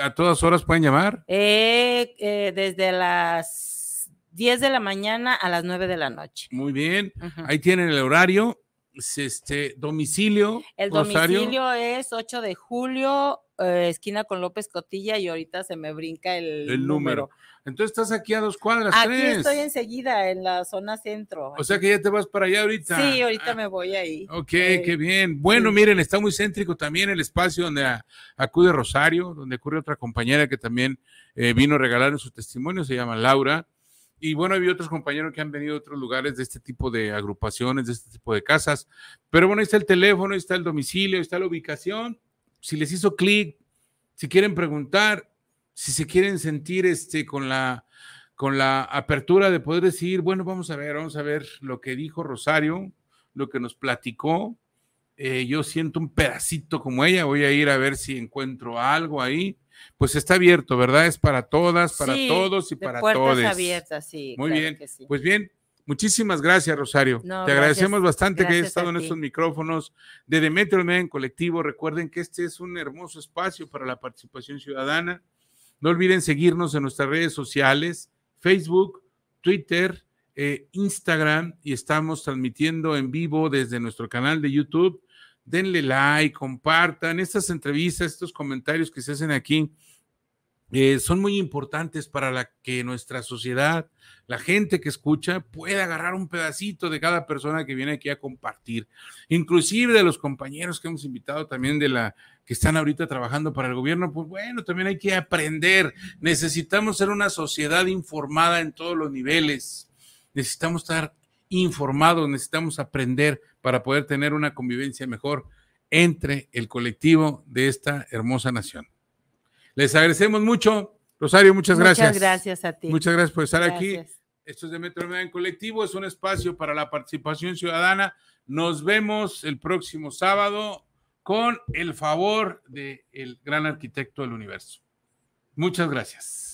¿A todas horas pueden llamar? Eh, eh, desde las 10 de la mañana a las 9 de la noche. Muy bien. Ahí tienen el horario este domicilio. El domicilio es 8 de julio, eh, esquina con López Cotilla, y ahorita se me brinca el, número. Entonces estás aquí a dos cuadras. Aquí estoy enseguida, en la zona centro. O sea que ya te vas para allá ahorita. Sí, ahorita ah, me voy ahí. Ok, qué bien. Bueno, miren, está muy céntrico también el espacio donde acude Rosario, donde ocurre otra compañera que también eh, vino a regalar su testimonio, se llama Laura. Y bueno, hay otros compañeros que han venido de otros lugares de este tipo de agrupaciones, de este tipo de casas. Pero bueno, ahí está el teléfono, ahí está el domicilio, ahí está la ubicación. Si les hizo clic, si quieren preguntar, si se quieren sentir este, con, la, con la apertura de poder decir, bueno, vamos a ver, vamos a ver lo que dijo Rosario, lo que nos platicó. Eh, yo siento un pedacito como ella, voy a ir a ver si encuentro algo ahí pues está abierto, ¿verdad? Es para todas, para todos y para todos. Puertas abiertas, sí. Muy bien. Pues bien, muchísimas gracias, Rosario. Te agradecemos bastante que hayas estado en estos micrófonos de Demetrio en Colectivo. Recuerden que este es un hermoso espacio para la participación ciudadana. No olviden seguirnos en nuestras redes sociales, Facebook, Twitter, eh, Instagram y estamos transmitiendo en vivo desde nuestro canal de YouTube denle like, compartan estas entrevistas, estos comentarios que se hacen aquí. Eh, son muy importantes para la que nuestra sociedad, la gente que escucha, pueda agarrar un pedacito de cada persona que viene aquí a compartir, inclusive de los compañeros que hemos invitado también de la que están ahorita trabajando para el gobierno, pues bueno, también hay que aprender. Necesitamos ser una sociedad informada en todos los niveles. Necesitamos estar informados, necesitamos aprender para poder tener una convivencia mejor entre el colectivo de esta hermosa nación. Les agradecemos mucho. Rosario, muchas gracias. Muchas gracias a ti. Muchas gracias por estar aquí. Esto es de Metro en Colectivo, es un espacio para la participación ciudadana. Nos vemos el próximo sábado con el favor del gran arquitecto del universo. Muchas gracias.